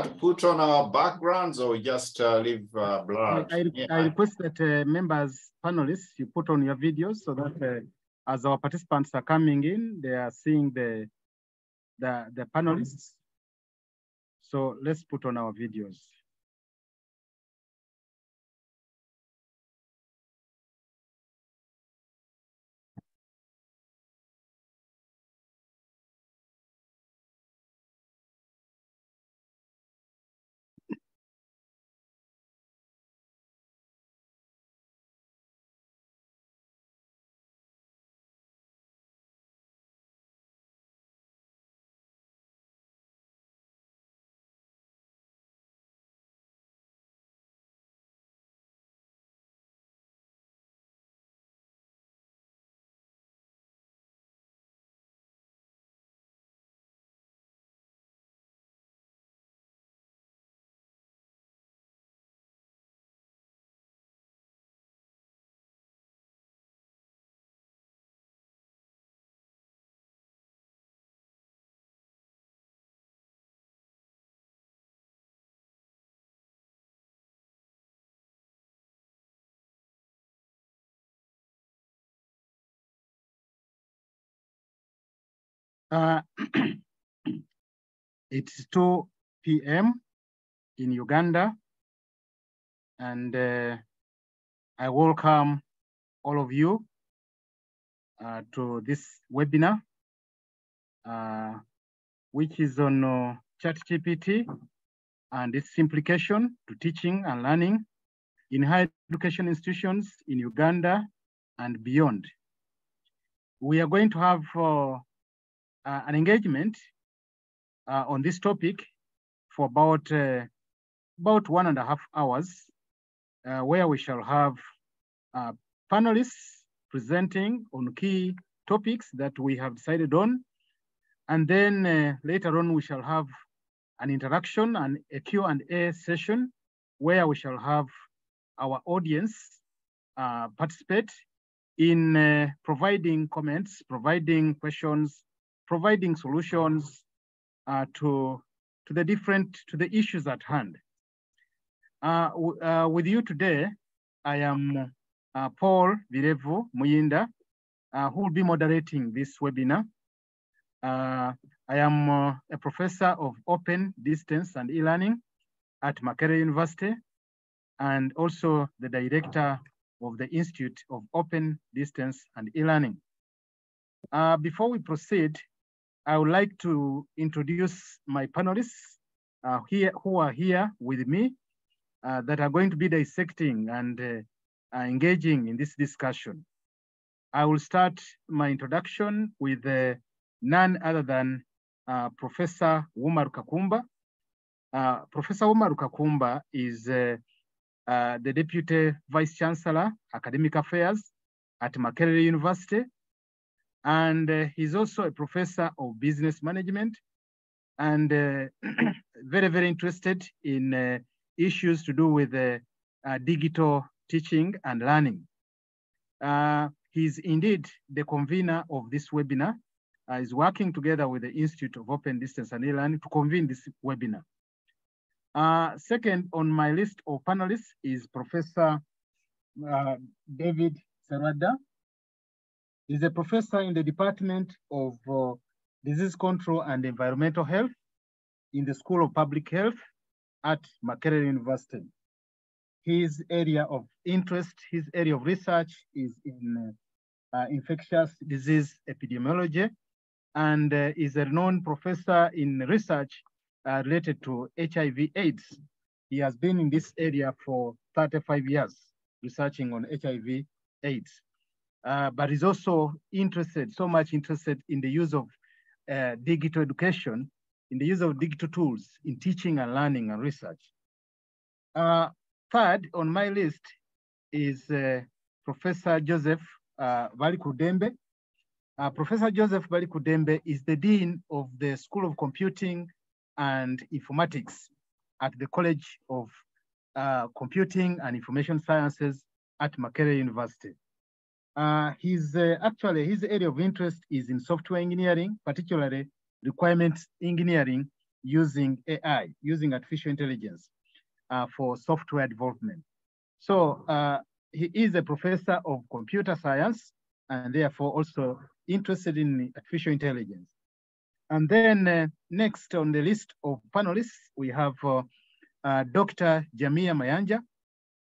to put on our backgrounds or just uh, leave uh, blurred? I, I, Yeah. I request that uh, members, panelists, you put on your videos so that uh, as our participants are coming in, they are seeing the, the, the panelists. So let's put on our videos. Uh, it's 2 p.m. in Uganda, and uh, I welcome all of you uh, to this webinar, uh, which is on uh, ChatGPT and its implication to teaching and learning in higher education institutions in Uganda and beyond. We are going to have uh, an engagement uh, on this topic for about uh, about one and a half hours, uh, where we shall have uh, panelists presenting on key topics that we have decided on, and then uh, later on we shall have an interaction and a Q&A session where we shall have our audience participate in providing comments, providing questions, providing solutions uh, to, to the different, to the issues at hand. Uh, uh, with you today, I am uh, Paul Birevu Muyinda, uh, who will be moderating this webinar. I am a professor of open distance and e-learning at Makerere University, and also the director of the Institute of Open Distance and E-Learning. Uh, before we proceed, I would like to introduce my panelists uh, here who are here with me uh, that are going to be dissecting and uh, engaging in this discussion. I will start my introduction with uh, none other than uh, Professor Umaru Kakumba. Professor Umaru Kakumba is the Deputy Vice Chancellor, Academic Affairs at Makerere University. And uh, he's also a professor of business management and uh, very, very interested in uh, issues to do with uh, digital teaching and learning. He's indeed the convener of this webinar. Uh, he's working together with the Institute of Open Distance and E-Learning to convene this webinar. Uh, second on my list of panelists is Professor uh, David Serwadda. He's a professor in the Department of uh, Disease Control and Environmental Health in the School of Public Health at Makerere University. His area of interest, his area of research is in uh, infectious disease epidemiology and uh, is a known professor in research uh, related to HIV AIDS. He has been in this area for 35 years, researching on HIV AIDS. Uh, but is also interested, so much interested in the use of uh, digital education, in the use of digital tools in teaching and learning and research. Uh, third on my list is uh, Professor Joseph uh, Balikuddembe. Uh, Professor Joseph Balikuddembe is the Dean of the School of Computing and Informatics at the College of uh, Computing and Information Sciences at Makerere University. Uh, his uh, actually his area of interest is in software engineering, particularly requirements engineering using AI, using artificial intelligence uh, for software development. So uh, he is a professor of computer science and therefore also interested in artificial intelligence. And then uh, next on the list of panelists, we have uh, Dr. Jamiah Mayanja.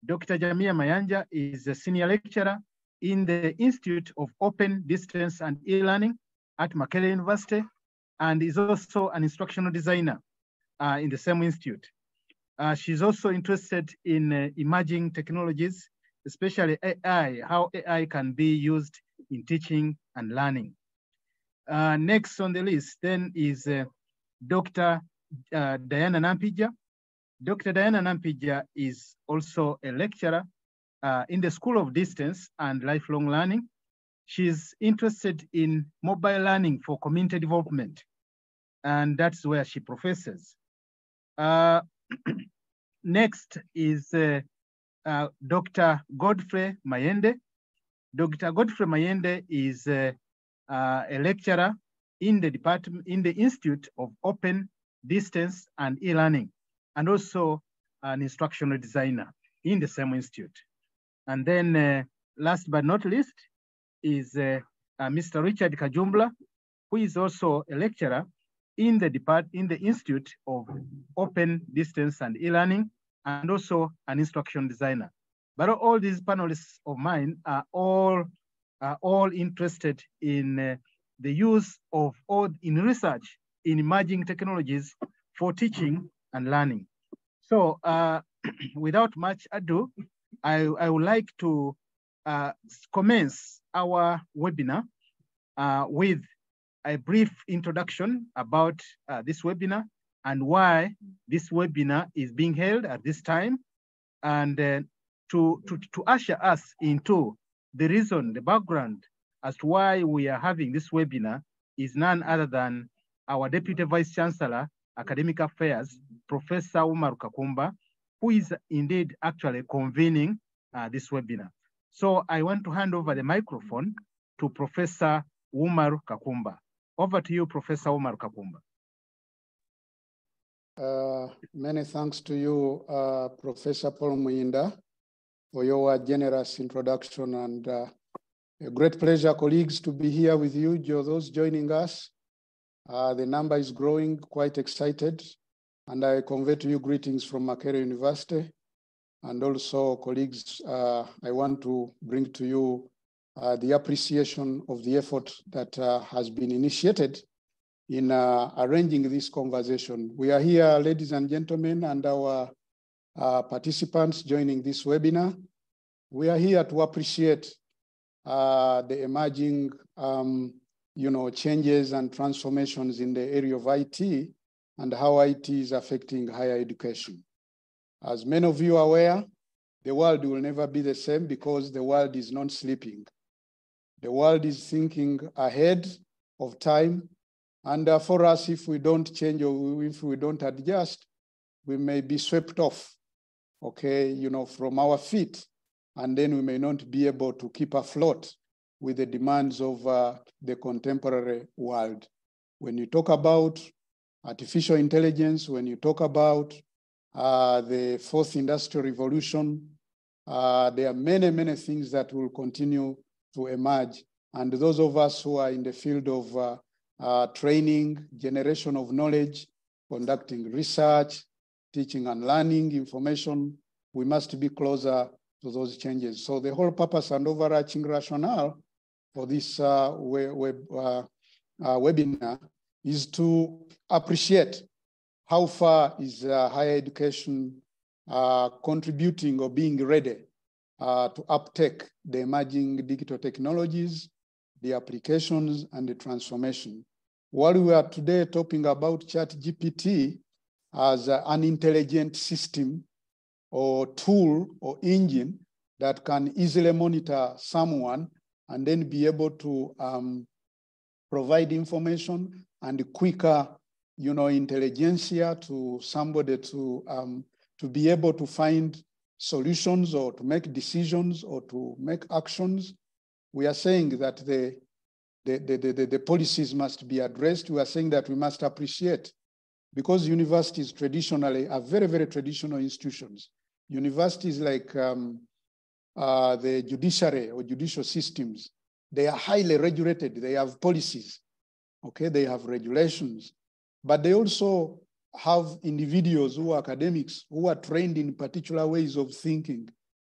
Dr. Jamiah Mayanja is a senior lecturer in the Institute of Open Distance and E-Learning at Makerere University and is also an instructional designer uh, in the same institute. Uh, she's also interested in uh, emerging technologies, especially AI, how AI can be used in teaching and learning. Uh, next on the list then is uh, Dr. Uh, Diana Nampija. Dr. Diana Nampija is also a lecturer uh, in the School of Distance and Lifelong Learning. She's interested in mobile learning for community development, and that's where she professes. Uh, next is uh, Dr. Godfrey Mayende. Dr. Godfrey Mayende is uh, a lecturer in the department, in the Institute of Open Distance and E-Learning, and also an instructional designer in the same institute. And then uh, last but not least is uh, uh, Mr. Richard Kajumbula, who is also a lecturer in the depart in the Institute of Open Distance and E-Learning, and also an instruction designer. But all these panelists of mine are all are all interested in uh, the use of all in research in emerging technologies for teaching and learning. So uh, without much ado, I, I would like to uh, commence our webinar uh, with a brief introduction about uh, this webinar and why this webinar is being held at this time. And uh, to, to, to usher us into the reason, the background as to why we are having this webinar is none other than our Deputy Vice Chancellor, Academic Affairs, Professor Umar Kakumba, who is indeed actually convening uh, this webinar. So I want to hand over the microphone to Professor Umar Kakumba. Over to you, Professor Umar Kakumba. Uh, many thanks to you, uh, Professor Paul Muyinda, for your generous introduction and uh, a great pleasure, colleagues, to be here with you, those joining us. Uh, the number is growing, quite excited, and I convey to you greetings from Makerere University. And also, colleagues, uh, I want to bring to you uh, the appreciation of the effort that uh, has been initiated in uh, arranging this conversation. We are here, ladies and gentlemen, and our uh, participants joining this webinar. We are here to appreciate uh, the emerging um, you know, changes and transformations in the area of IT and how IT is affecting higher education. As many of you are aware, the world will never be the same because the world is not sleeping. The world is thinking ahead of time. And uh, for us, if we don't change or if we don't adjust, we may be swept off, okay, you know, from our feet. And then we may not be able to keep afloat with the demands of uh, the contemporary world. When you talk about artificial intelligence, when you talk about uh, the fourth industrial revolution. Uh, there are many, many things that will continue to emerge. And those of us who are in the field of uh, uh, training, generation of knowledge, conducting research, teaching and learning information, we must be closer to those changes. So the whole purpose and overarching rationale for this uh, web, uh, webinar is to appreciate how far is uh, higher education uh, contributing or being ready uh, to uptake the emerging digital technologies, the applications, and the transformation. While we are today talking about ChatGPT as an intelligent system or tool or engine that can easily monitor someone and then be able to um, provide information and quicker you know, intelligentsia to somebody to, um, to be able to find solutions or to make decisions or to make actions. We are saying that the, the, the, the, the policies must be addressed. We are saying that we must appreciate because universities traditionally are very, very traditional institutions. Universities like um, uh, the judiciary or judicial systems, they are highly regulated. They have policies, okay? They have regulations, but they also have individuals who are academics who are trained in particular ways of thinking.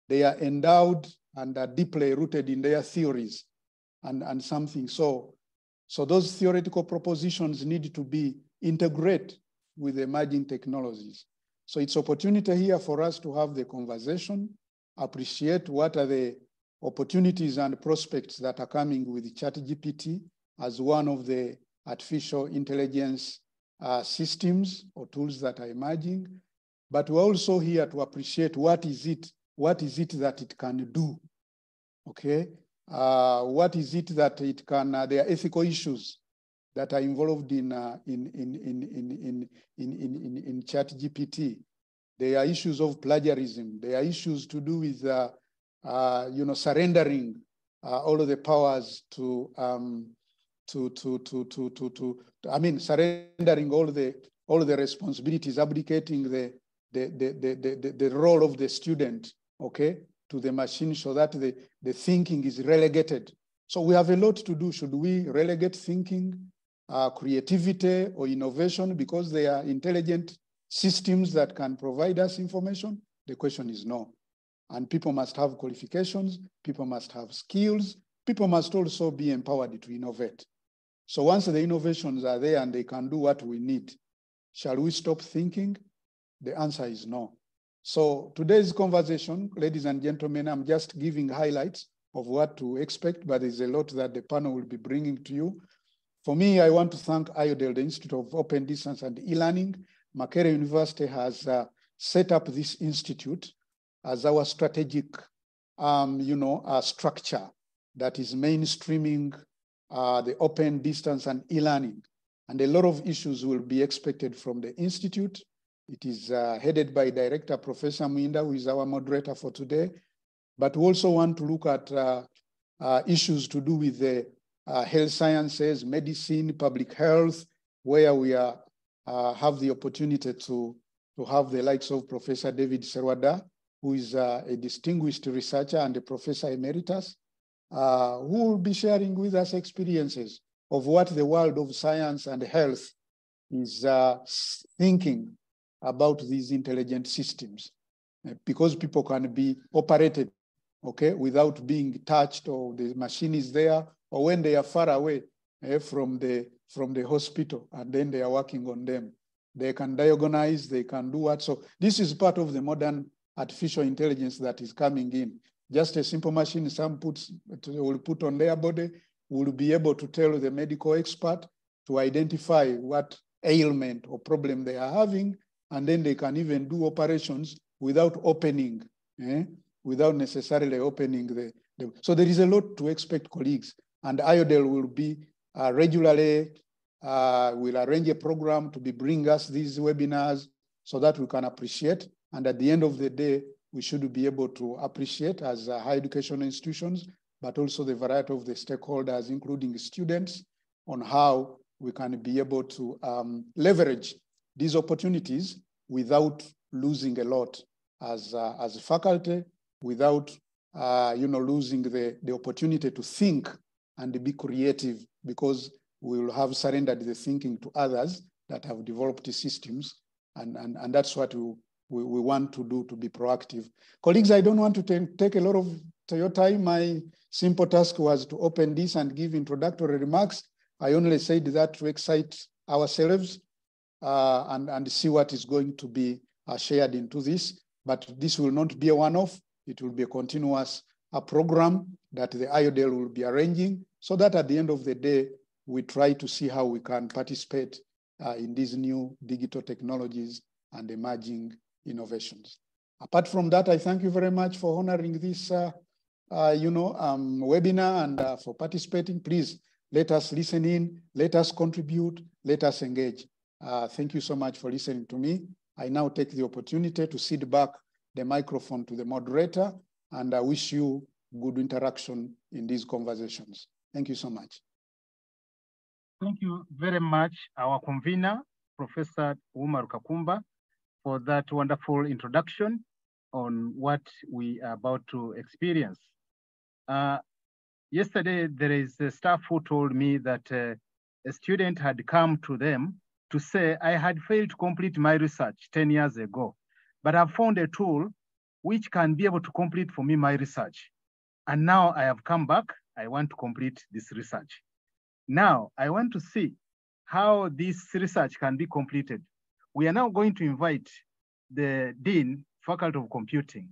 They are endowed and are deeply rooted in their theories and, and something. So, so those theoretical propositions need to be integrated with emerging technologies. So it's opportunity here for us to have the conversation, appreciate what are the opportunities and prospects that are coming with ChatGPT as one of the artificial intelligence uh, systems or tools that are emerging. But we're also here to appreciate what is it, what is it that it can do, okay? Uh, what is it that it can, uh, there are ethical issues that are involved in, uh, in, in, in, in, in, in, in, in, in chat GPT. There are issues of plagiarism. There are issues to do with, uh, uh, you know, surrendering uh, all of the powers to, um, to, to, to, to, to, to, I mean, surrendering all the, all the responsibilities, abdicating the, the, the, the, the, the role of the student, okay, to the machine so that the, the thinking is relegated. So we have a lot to do. Should we relegate thinking, uh, creativity or innovation because they are intelligent systems that can provide us information? The question is no. And people must have qualifications, people must have skills, people must also be empowered to innovate. So once the innovations are there and they can do what we need, shall we stop thinking? The answer is no. So today's conversation, ladies and gentlemen, I'm just giving highlights of what to expect, but there's a lot that the panel will be bringing to you. For me, I want to thank IODEL, the Institute of Open Distance and E-Learning. Makerere University has uh, set up this institute as our strategic, um, you know, uh, structure that is mainstreaming uh, the open distance and e-learning. And a lot of issues will be expected from the institute. It is uh, headed by Director Professor Muyinda, who is our moderator for today. But we also want to look at uh, uh, issues to do with the uh, health sciences, medicine, public health, where we are, uh, have the opportunity to, to have the likes of Professor David Serwadda, who is a distinguished researcher and a professor emeritus, uh, who will be sharing with us experiences of what the world of science and health is uh, thinking about these intelligent systems. Uh, because people can be operated, okay, without being touched or the machine is there, or when they are far away eh, from, the, from the hospital and then they are working on them. They can diagnose, they can do what. So this is part of the modern artificial intelligence that is coming in. Just a simple machine some puts, will put on their body will be able to tell the medical expert to identify what ailment or problem they are having, and then they can even do operations without opening, eh? without necessarily opening the, the, So there is a lot to expect, colleagues, and IODEL will be uh, regularly, uh, will arrange a program to be bring us these webinars so that we can appreciate. And at the end of the day, we should be able to appreciate as uh, higher educational institutions, but also the variety of the stakeholders, including students, on how we can be able to um, leverage these opportunities without losing a lot as, uh, as a faculty, without uh, you know, losing the, the opportunity to think and be creative because we will have surrendered the thinking to others that have developed systems. And, and, and that's what we, we, we want to do to be proactive. Colleagues, I don't want to take a lot of your time. My simple task was to open this and give introductory remarks. I only said that to excite ourselves uh, and, and see what is going to be uh, shared into this. But this will not be a one-off. It will be a continuous uh, program that the IODEL will be arranging so that at the end of the day, we try to see how we can participate uh, in these new digital technologies and emerging innovations. Apart from that, I thank you very much for honoring this uh, uh, you know, um, webinar and uh, for participating. Please let us listen in, let us contribute, let us engage. Uh, thank you so much for listening to me. I now take the opportunity to cede back the microphone to the moderator and I wish you good interaction in these conversations. Thank you so much. Thank you very much, our convener, Professor Umar Kakumba for that wonderful introduction on what we are about to experience. Uh, yesterday, there is a staff who told me that uh, a student had come to them to say, I had failed to complete my research 10 years ago, but I've found a tool which can be able to complete for me my research. And now I have come back, I want to complete this research. Now, I want to see how this research can be completed. We are now going to invite the Dean, Faculty of Computing,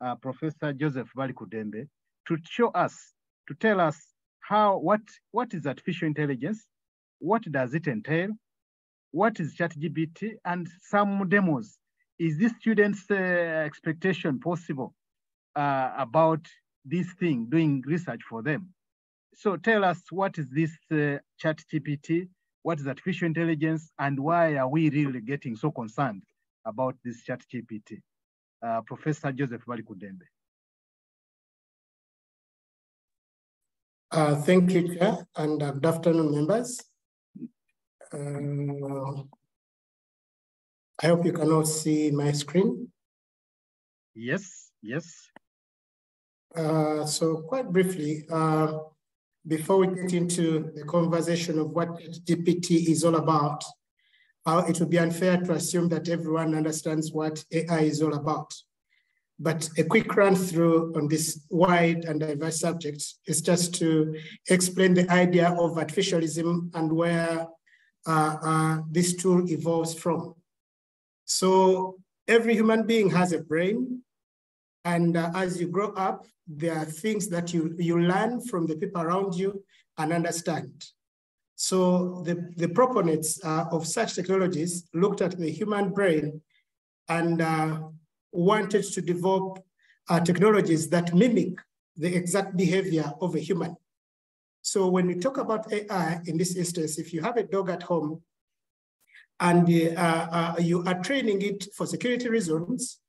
uh, Professor Joseph Balikuddembe, to show us, to tell us how, what, what is artificial intelligence, what does it entail, what is ChatGPT, and some demos. Is this student's uh, expectation possible uh, about this thing, doing research for them? So tell us what is this uh, ChatGPT, what is artificial intelligence, and why are we really getting so concerned about this ChatGPT? Uh, Professor Joseph Balikuddembe. Uh, thank you, Chair, and uh, good afternoon, members. Uh, I hope you can all see my screen. Yes, yes. Uh, so quite briefly, uh, before we get into the conversation of what GPT is all about, uh, it would be unfair to assume that everyone understands what AI is all about. But a quick run through on this wide and diverse subject is just to explain the idea of artificialism and where uh, uh, this tool evolves from. So every human being has a brain. And uh, as you grow up, there are things that you, you learn from the people around you and understand. So the, the proponents uh, of such technologies looked at the human brain and uh, wanted to develop uh, technologies that mimic the exact behavior of a human. So when we talk about AI in this instance, if you have a dog at home and uh, uh, you are training it for security reasons,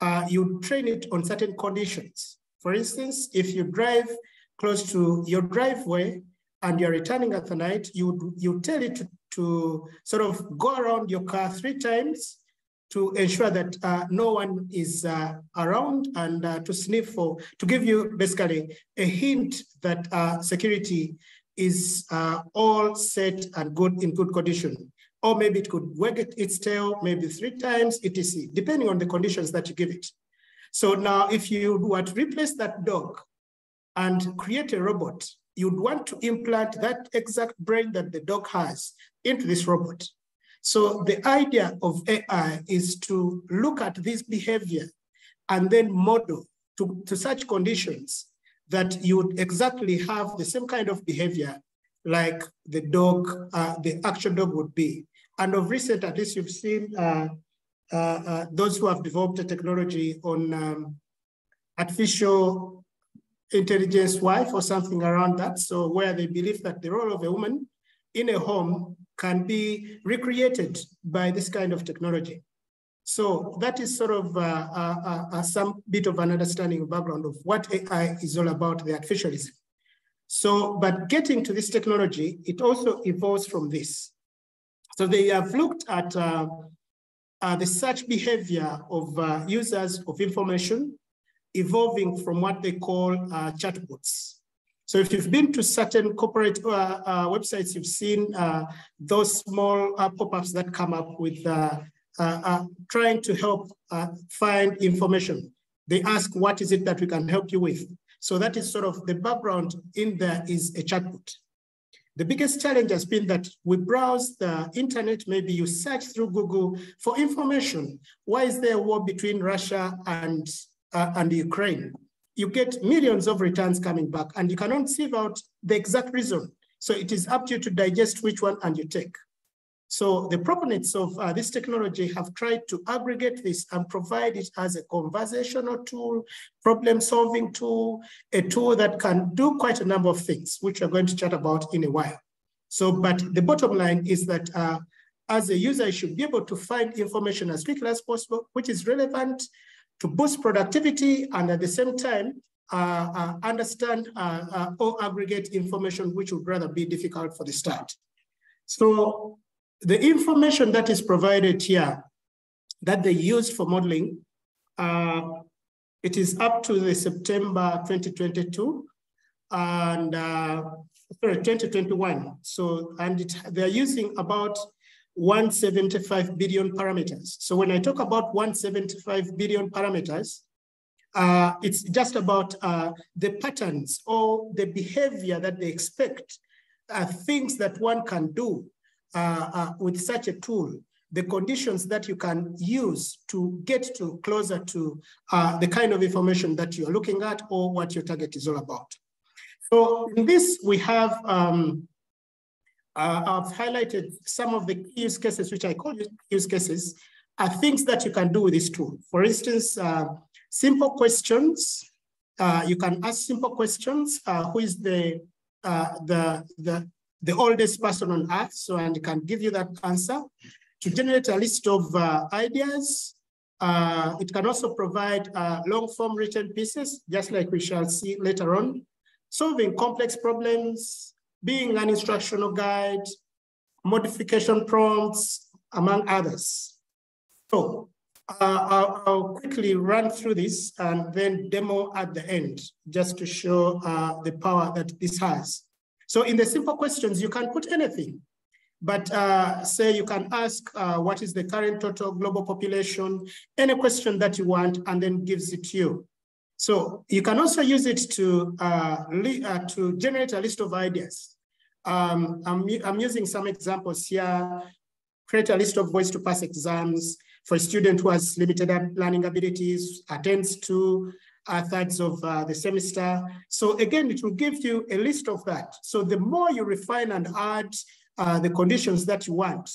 uh, you train it on certain conditions. For instance, if you drive close to your driveway and you're returning at the night, you, you tell it to, to sort of go around your car three times to ensure that uh, no one is uh, around and uh, to sniff for, to give you basically a hint that uh, security is uh, all set and good in good condition. Or maybe it could wag its tail maybe three times, etc., depending on the conditions that you give it. So now if you were to replace that dog and create a robot, you'd want to implant that exact brain that the dog has into this robot. So the idea of AI is to look at this behavior and then model to, to such conditions that you would exactly have the same kind of behavior like the dog, uh, the actual dog would be. And of recent, at least you've seen uh, uh, uh those who have developed a technology on um, artificial intelligence wife or something around that. So where they believe that the role of a woman in a home can be recreated by this kind of technology. So that is sort of uh, uh some bit of an understanding background of what AI is all about, the artificialism. So, but getting to this technology, it also evolves from this. So they have looked at uh, uh, the search behavior of users of information evolving from what they call chatbots. So if you've been to certain corporate uh, uh, websites, you've seen uh, those small uh, pop-ups that come up with uh, uh, trying to help find information. They ask, what is it that we can help you with? So that is sort of the background in there is a chatbot. The biggest challenge has been that we browse the internet, maybe you search through Google for information. Why is there a war between Russia and, uh, and Ukraine? you get millions of returns coming back and you cannot sieve out the exact reason. So it is up to you to digest which one and you take. So the proponents of uh, this technology have tried to aggregate this and provide it as a conversational tool, problem-solving tool, a tool that can do quite a number of things, which we're going to chat about in a while. So, but the bottom line is that uh, as a user, you should be able to find information as quickly as possible, which is relevant, to boost productivity and at the same time uh, uh, understand uh, uh, or aggregate information which would rather be difficult for the start. So the information that is provided here that they used for modeling, uh, it is up to the September 2022 and uh, sorry, 2021. So, and it, they're using about 175 billion parameters. So when I talk about 175 billion parameters, uh, it's just about uh, the patterns or the behavior that they expect, uh, things that one can do uh, uh, with such a tool, the conditions that you can use to get to closer to uh, the kind of information that you're looking at or what your target is all about. So in this, we have, um, I've highlighted some of the use cases, which I call use cases, are things that you can do with this tool. For instance, Simple questions, uh, you can ask simple questions. Uh, who is the, uh, the, the, the oldest person on earth? So, and can give you that answer. To generate a list of uh, ideas, uh, it can also provide uh, long form written pieces, just like we shall see later on. Solving complex problems, being an instructional guide, modification prompts, among others. So uh, I'll, I'll, quickly run through this and then demo at the end, just to show uh, the power that this has. So in the simple questions, you can put anything, but uh, say you can ask uh, what is the current total global population, any question that you want, and then gives it to you. So you can also use it to, uh, uh, to generate a list of ideas. Um, I'm, I'm using some examples here, create a list of ways to pass exams, for a student who has limited learning abilities, attends two uh, thirds of uh, the semester. So again, it will give you a list of that. So the more you refine and add uh, the conditions that you want,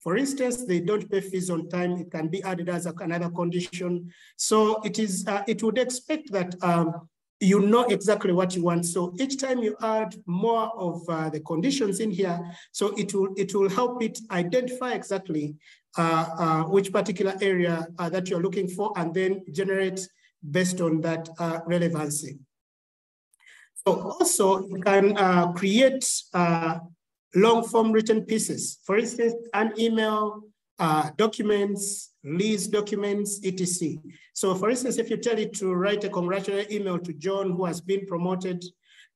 for instance, they don't pay fees on time. It can be added as a, another condition. So it is. Uh, it would expect that um, you know exactly what you want. So each time you add more of uh, the conditions in here, so it will it will help it identify exactly uh, uh, which particular area uh, that you're looking for, and then generate based on that uh, relevancy. So also you can uh, create uh, long form written pieces. For instance, an email, uh, documents, lease documents, etc. So for instance, if you tell it to write a congratulatory email to John who has been promoted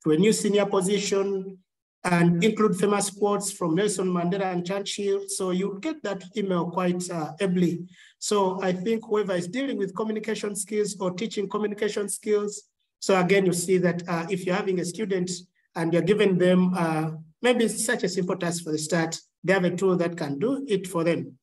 to a new senior position, and include famous quotes from Nelson Mandela and Churchill. So you get that email quite uh, ably. So I think whoever is dealing with communication skills or teaching communication skills, so again, you see that uh, if you're having a student and you're giving them uh, maybe such a simple task for the start, they have a tool that can do it for them.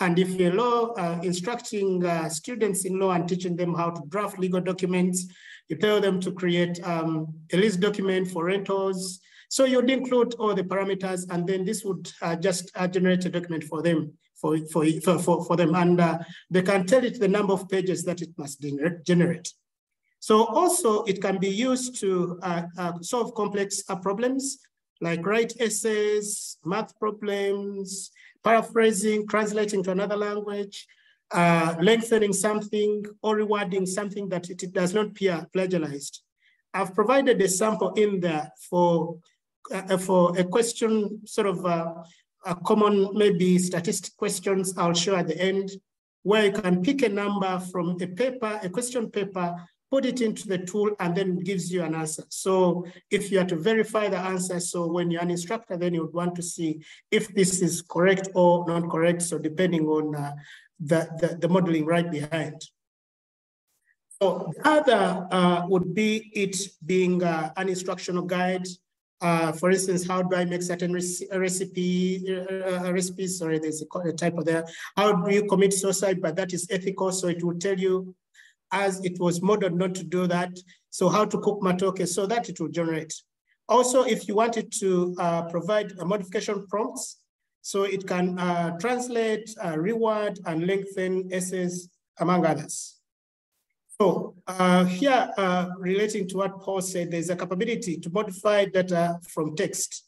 And if you're law, uh, instructing uh, students in law and teaching them how to draft legal documents, you tell them to create um, a lease document for rentals, so you'd include all the parameters and then this would uh, just uh, generate a document for them, for, for, for, for them. And uh, they can tell it the number of pages that it must generate. So also it can be used to uh, uh, solve complex uh, problems like write essays, math problems, paraphrasing, translating to another language, lengthening something or rewarding something that it, it does not appear plagiarized. I've provided a sample in there for uh, for a question, sort of uh, a common maybe statistic questions I'll show at the end, where you can pick a number from a paper, a question paper, put it into the tool and then gives you an answer. So if you are to verify the answer, so when you're an instructor, then you would want to see if this is correct or not correct. So depending on uh, the, the, the, modeling right behind. So the other uh, would be it being uh, an instructional guide uh, for instance, how do I make certain recipe, uh, recipes? Sorry, there's a, typo there. How do you commit suicide? But that is ethical, so it will tell you as it was modeled not to do that. So how to cook matoke so that it will generate. Also, if you wanted to uh, provide a modification prompts, so it can uh, translate, uh, reward, and lengthen essays, among others. So uh, here, uh, relating to what Paul said, there's a capability to modify data from text.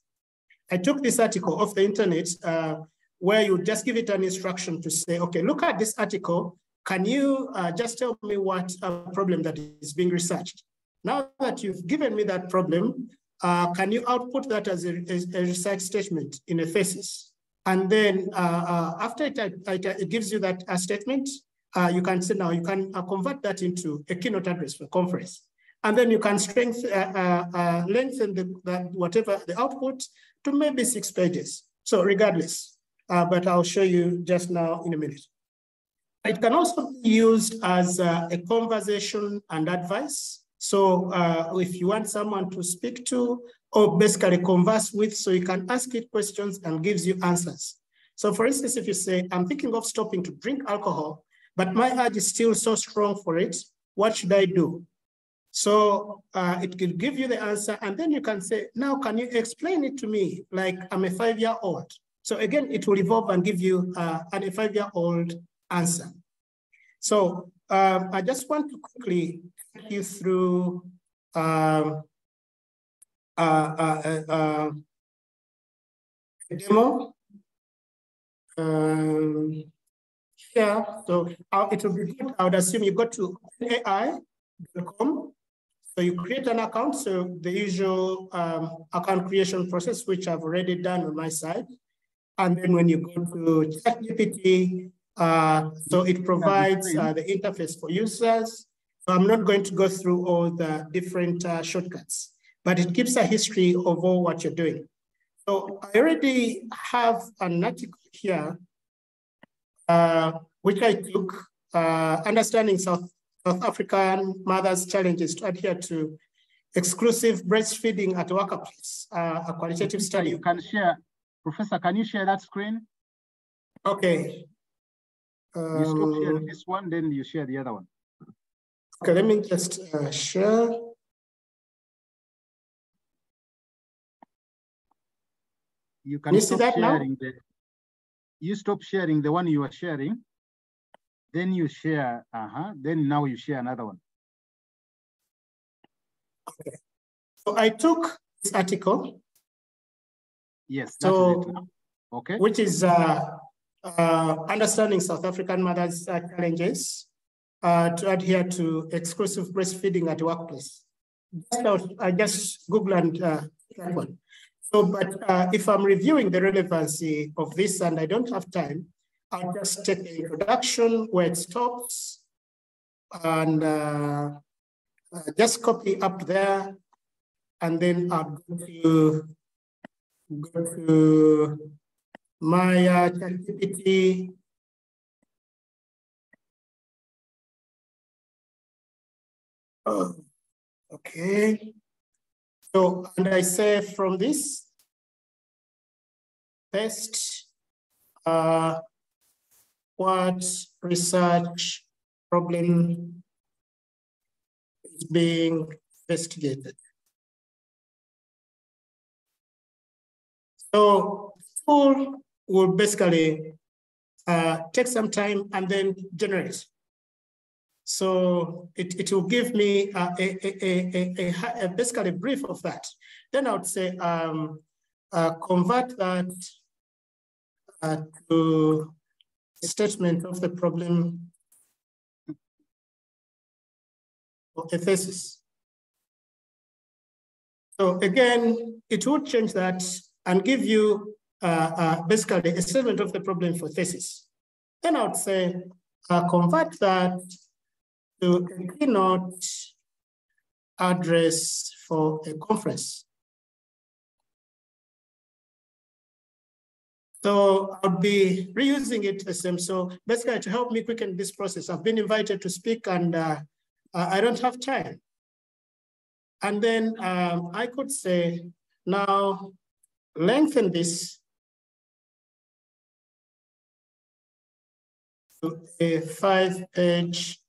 I took this article off the internet uh, where you just give it an instruction to say, okay, look at this article. Can you uh, just tell me what problem that is being researched? Now that you've given me that problem, uh, can you output that as a, as a research statement in a thesis? And then uh, uh, after it, it, gives you that uh, statement, uh, you can say now you can uh, convert that into a keynote address for conference. And then you can strengthen, uh, lengthen the, the, whatever the output to maybe six pages. So regardless, but I'll show you just now in a minute. It can also be used as a conversation and advice. So uh, if you want someone to speak to or basically converse with, so you can ask it questions and gives you answers. So for instance, if you say, I'm thinking of stopping to drink alcohol, but my urge is still so strong for it, what should I do? So uh, it will give you the answer and then you can say, now can you explain it to me like I'm a five-year-old? So again, it will evolve and give you uh, a five-year-old answer. So um, I just want to quickly take you through um, uh, uh, uh, a demo. Um, here, so uh, it will be good. I would assume you go to AI.com. So you create an account. So the usual um, account creation process, which I've already done on my side. And then when you go to ChatGPT, uh, so it provides uh, the interface for users. So I'm not going to go through all the different uh, shortcuts, but it keeps a history of all what you're doing. So I already have an article here, which I took, uh, Understanding South, South African Mothers' Challenges to Adhere to Exclusive Breastfeeding at Workplace, uh, a qualitative study. You can share, Professor, can you share that screen? Okay, you stop sharing um, this one, then you share the other one. Okay, let me just uh, share. You can, you that now. the, you stop sharing the one you are sharing, then you share, uh-huh, then now you share another one. Okay. So I took this article. Yes, so, Okay. Which is uh, uh, understanding South African mothers' uh, challenges uh, to adhere to exclusive breastfeeding at workplace. Just I just Google and uh, that one. So, but uh, if I'm reviewing the relevancy of this and I don't have time, I'll just take the introduction where it stops and uh, just copy up there and then I'll go to, go to my uh, oh, okay. So, and I say from this, test, uh, what research problem is being investigated. So tool will basically uh, take some time and then generate. So it, it will give me a, a, a, a, basically a brief of that. Then I would say um, uh, convert that uh, to a statement of the problem or a thesis. So again, it would change that and give you uh, uh, basically a statement of the problem for thesis. Then I would say uh, convert that to a keynote address for a conference. So I'll be reusing it the same. So basically to help me quicken this process, I've been invited to speak and uh, I don't have time. And then um, I could say, now lengthen this to a five-page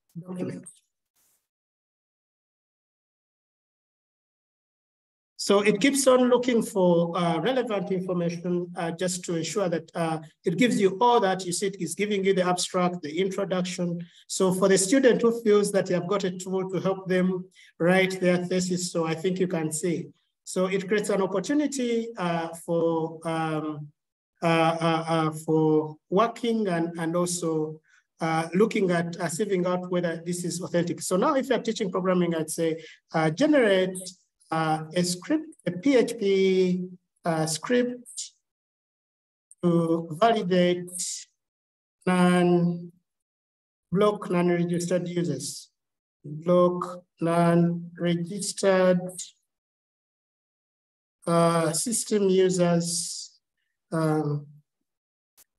So it keeps on looking for uh, relevant information uh, just to ensure that uh, it gives you all that you see it is giving you the abstract, the introduction. So for the student who feels that they have got a tool to help them write their thesis, so I think you can see. So it creates an opportunity uh, for um, uh, uh, for working and, and also Uh, looking at uh, sieving out whether this is authentic. So now if you're teaching programming, I'd say uh, generate a script, a PHP script to validate non-block non-registered users. Block non-registered uh, system users. Um,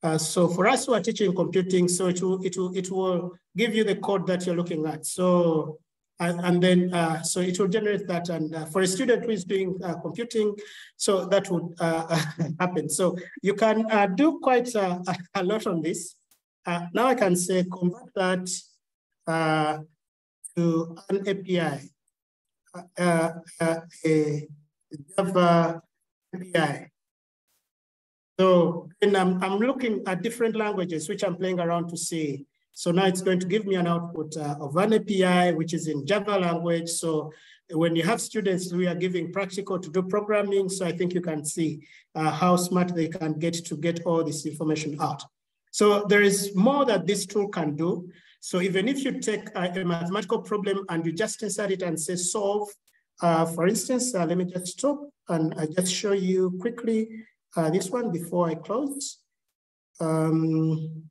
uh, so for us who are teaching computing, so it will, it will, it will give you the code that you're looking at. So and, and then, uh, so it will generate that. And uh, for a student who is doing uh, computing, so that would uh, happen. So you can uh, do quite a, a, lot on this. Now I can say convert that to an API, a Java API. So I'm, I'm looking at different languages, which I'm playing around to see so now it's going to give me an output uh, of an API, which is in Java language. So when you have students, we are giving practical to do programming. So I think you can see uh, how smart they can get to get all this information out. So there is more that this tool can do. So even if you take a, a mathematical problem and you just insert it and say solve, uh, for instance, uh, let me just stop and I just show you quickly uh, this one before I close. Um,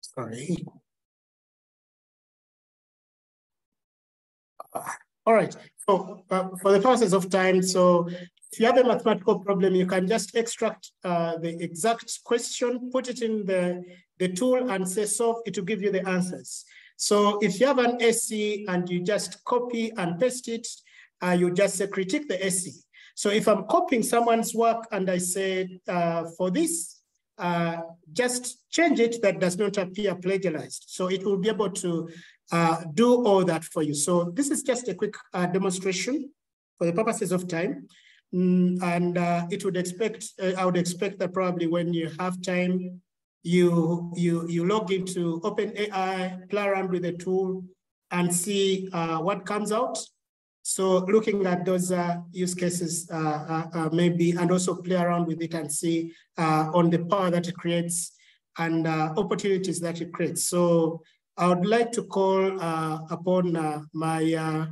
sorry. All right, so uh, for the process of time, so if you have a mathematical problem, you can just extract uh, the exact question, put it in the, the tool and say solve, it will give you the answers. So if you have an SE and you just copy and paste it, uh, you just say critique the SE. So if I'm copying someone's work and I say uh, for this, uh, just change it that does not appear plagiarized. So it will be able to uh, do all that for you. So this is just a quick uh, demonstration for the purposes of time. Mm, and uh, it would expect, uh, I would expect that probably when you have time, you, you, you log into OpenAI, play around with the tool and see uh, what comes out. So looking at those uh, use cases maybe, and also play around with it and see on the power that it creates and opportunities that it creates. So I would like to call upon my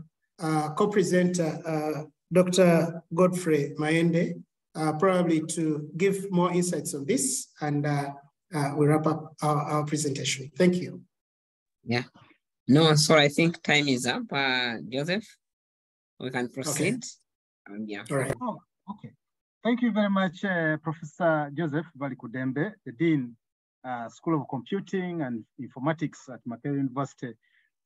co-presenter, Dr. Godfrey Mayende, uh, probably to give more insights on this and uh, uh, we wrap up our, our, presentation. Thank you. Yeah. No, sorry, I think time is up. Uh, Joseph, we can proceed. Okay. Um, yeah. All right. Oh, okay. Thank you very much, uh, Professor Joseph Balikuddembe, the Dean, uh, School of Computing and Informatics at Makerere University,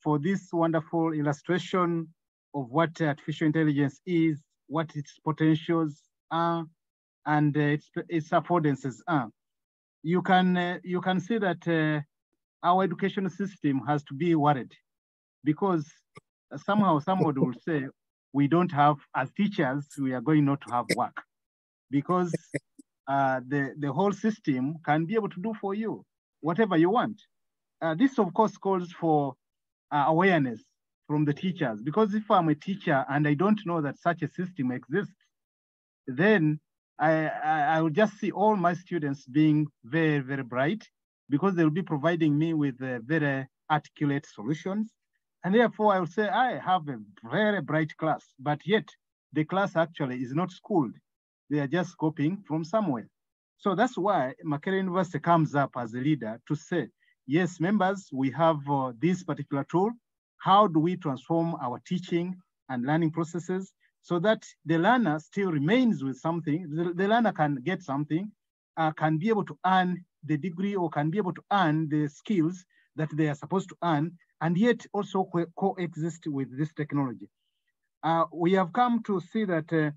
for this wonderful illustration of what artificial intelligence is, what its potentials are, and uh, its, its affordances are. You can, uh, you can see that uh, our education system has to be worried because somehow somebody will say, we don't have, as teachers, we are going not to have work because uh, the, the whole system can be able to do for you whatever you want. Uh, this, of course, calls for uh, awareness from the teachers. Because if I'm a teacher and I don't know that such a system exists, then I, I, I will just see all my students being very, very bright because they'll be providing me with uh, very articulate solutions. And therefore I will say, I have a very bright class, but yet the class actually is not schooled. They are just copying from somewhere. So that's why Makerere University comes up as a leader to say, yes, members, we have uh, this particular tool how do we transform our teaching and learning processes so that the learner still remains with something, the, the learner can get something, uh, can be able to earn the degree or can be able to earn the skills that they are supposed to earn, and yet also co coexist with this technology. Uh, we have come to see that uh,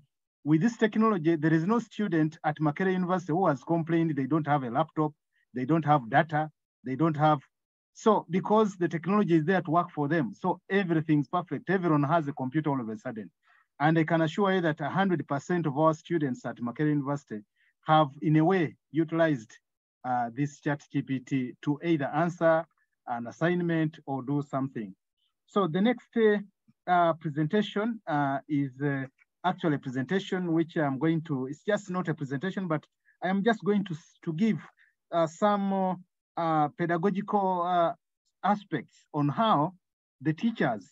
with this technology, there is no student at Makerere University who has complained they don't have a laptop, they don't have data, they don't have so because the technology is there to work for them, so everything's perfect. Everyone has a computer all of a sudden. And I can assure you that 100% of our students at Makerere University have in a way utilized uh, this chat GPT to either answer an assignment or do something. So the next uh, presentation uh, is uh, actually a presentation which I'm going to, it's just not a presentation, but I am just going to, to give uh, some uh, pedagogical uh, aspects on how the teachers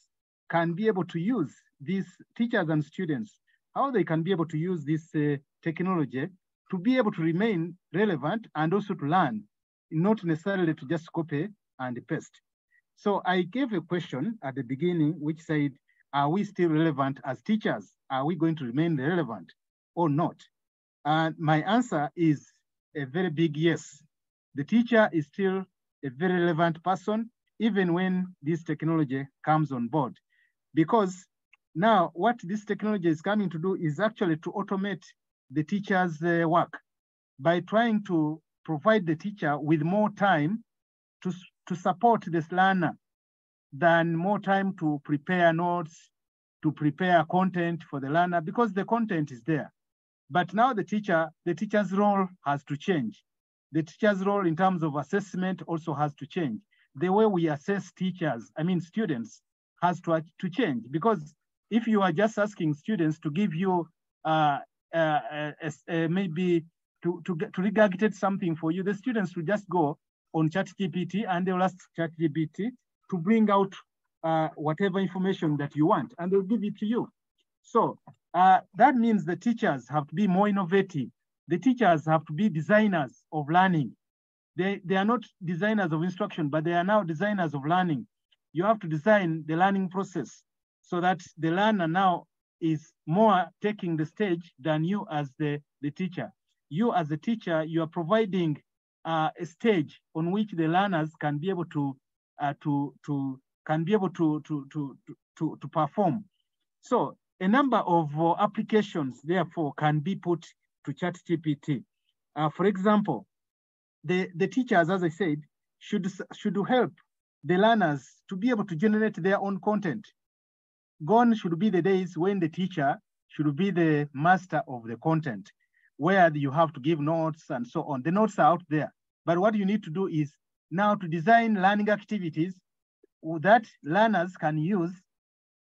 can be able to use these teachers and students, how they can be able to use this uh, technology to be able to remain relevant and also to learn, not necessarily to just copy and paste. So I gave a question at the beginning which said, are we still relevant as teachers? Are we going to remain relevant or not? And my answer is a very big yes. The teacher is still a very relevant person, even when this technology comes on board. Because now what this technology is coming to do is actually to automate the teacher's uh, work by trying to provide the teacher with more time to, to support this learner than more time to prepare notes, to prepare content for the learner because the content is there. But now the teacher, the teacher's role has to change. The teacher's role in terms of assessment also has to change. The way we assess teachers, I mean students, has to, to change because if you are just asking students to give you uh, uh, uh, uh maybe to, to, to regurgitate something for you, the students will just go on ChatGPT and they will ask ChatGPT to bring out uh, whatever information that you want, and they'll give it to you. So uh, that means the teachers have to be more innovative. The teachers have to be designers of learning. They, they are not designers of instruction, but they are now designers of learning. You have to design the learning process so that the learner now is more taking the stage than you as the, the teacher. You as a teacher, you are providing uh, a stage on which the learners can be able to to to can be able to to to to to perform. So a number of uh, applications therefore can be put to ChatGPT. Uh, for example, the the teachers, as I said, should should help the learners to be able to generate their own content. Gone should be the days when the teacher should be the master of the content, where you have to give notes and so on. The notes are out there. But what you need to do is now to design learning activities that learners can use,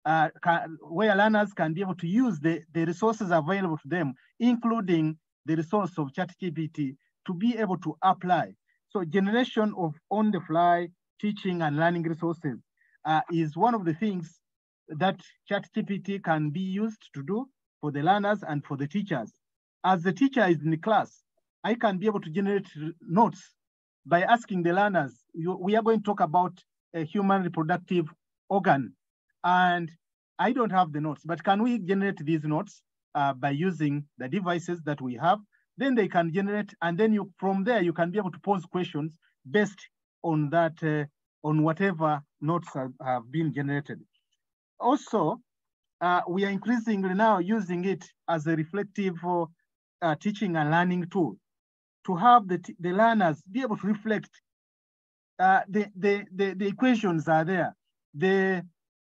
uh, can, where learners can be able to use the, the resources available to them, including the resource of ChatGPT, to be able to apply. So generation of on-the-fly teaching and learning resources uh, is one of the things that ChatGPT can be used to do for the learners and for the teachers. As the teacher is in the class, I can be able to generate notes by asking the learners, you, we are going to talk about a human reproductive organ. And I don't have the notes, but can we generate these notes uh, by using the devices that we have? Then they can generate, and then you from there, you can be able to pose questions based on that, uh, on whatever notes have, have been generated. Also, uh, we are increasingly now using it as a reflective uh, teaching and learning tool to have the, the learners be able to reflect. Uh, the, the, the, the equations are there. The,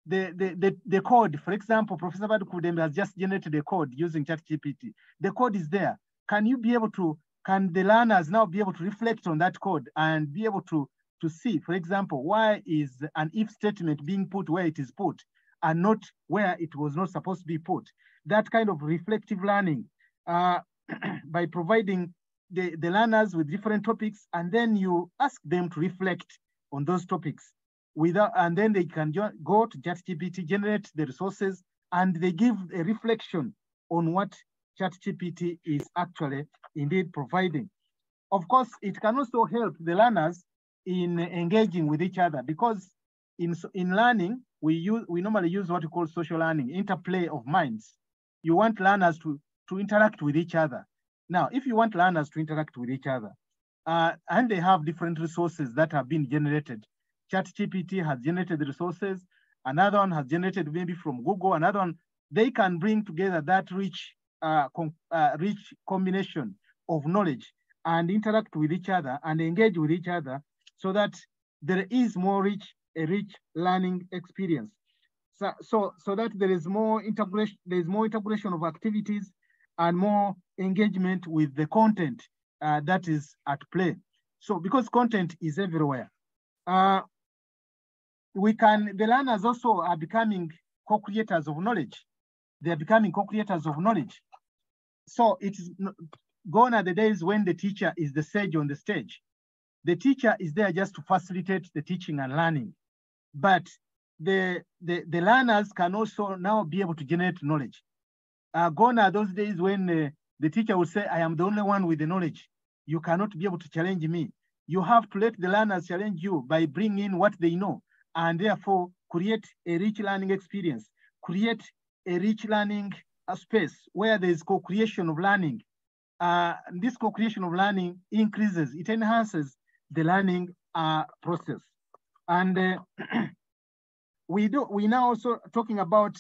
the, the, the, the code, for example, Professor Balikuddembe has just generated a code using ChatGPT. The code is there. Can you be able to, can the learners now be able to reflect on that code and be able to, to see, for example, why is an if statement being put where it is put and not where it was not supposed to be put? That kind of reflective learning uh, by providing the, the learners with different topics, and then you ask them to reflect on those topics. Without, and then they can go to ChatGPT, generate the resources, and they give a reflection on what ChatGPT is actually indeed providing. Of course, it can also help the learners in engaging with each other because in, in learning, we, use, we normally use what we call social learning, interplay of minds. You want learners to, to interact with each other. Now, if you want learners to interact with each other, uh, and they have different resources that have been generated, ChatGPT has generated resources, another one has generated maybe from Google, another one, they can bring together that rich, uh, uh, rich combination of knowledge and interact with each other and engage with each other so that there is more rich, a rich learning experience. So, so, so that there is more integration, there is more integration of activities and more engagement with the content uh, that is at play. So because content is everywhere, uh, we can, the learners also are becoming co-creators of knowledge. they're becoming co-creators of knowledge. So it is gone are the days when the teacher is the sage on the stage. The teacher is there just to facilitate the teaching and learning. But the, the, the learners can also now be able to generate knowledge. Uh, gone are those days when uh, the teacher will say, I am the only one with the knowledge. You cannot be able to challenge me. You have to let the learners challenge you by bringing in what they know and therefore create a rich learning experience, create a rich learning space where there is co-creation of learning. Uh, this co-creation of learning increases, it enhances the learning uh, process. And uh, we do, we now also talking about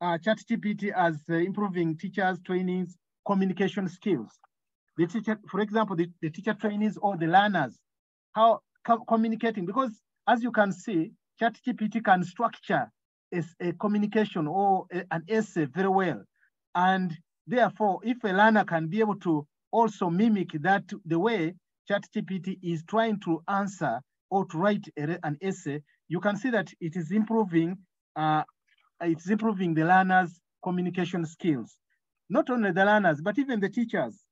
uh, ChatGPT as uh, improving teachers, trainings, communication skills. The teacher, for example, the, the teacher trainees or the learners, how co communicating, because as you can see, ChatGPT can structure a, a communication or a, an essay very well. And therefore, if a learner can be able to also mimic that the way ChatGPT is trying to answer or to write a, an essay, you can see that it is improving, uh, it's improving the learner's communication skills. Not only the learners, but even the teachers.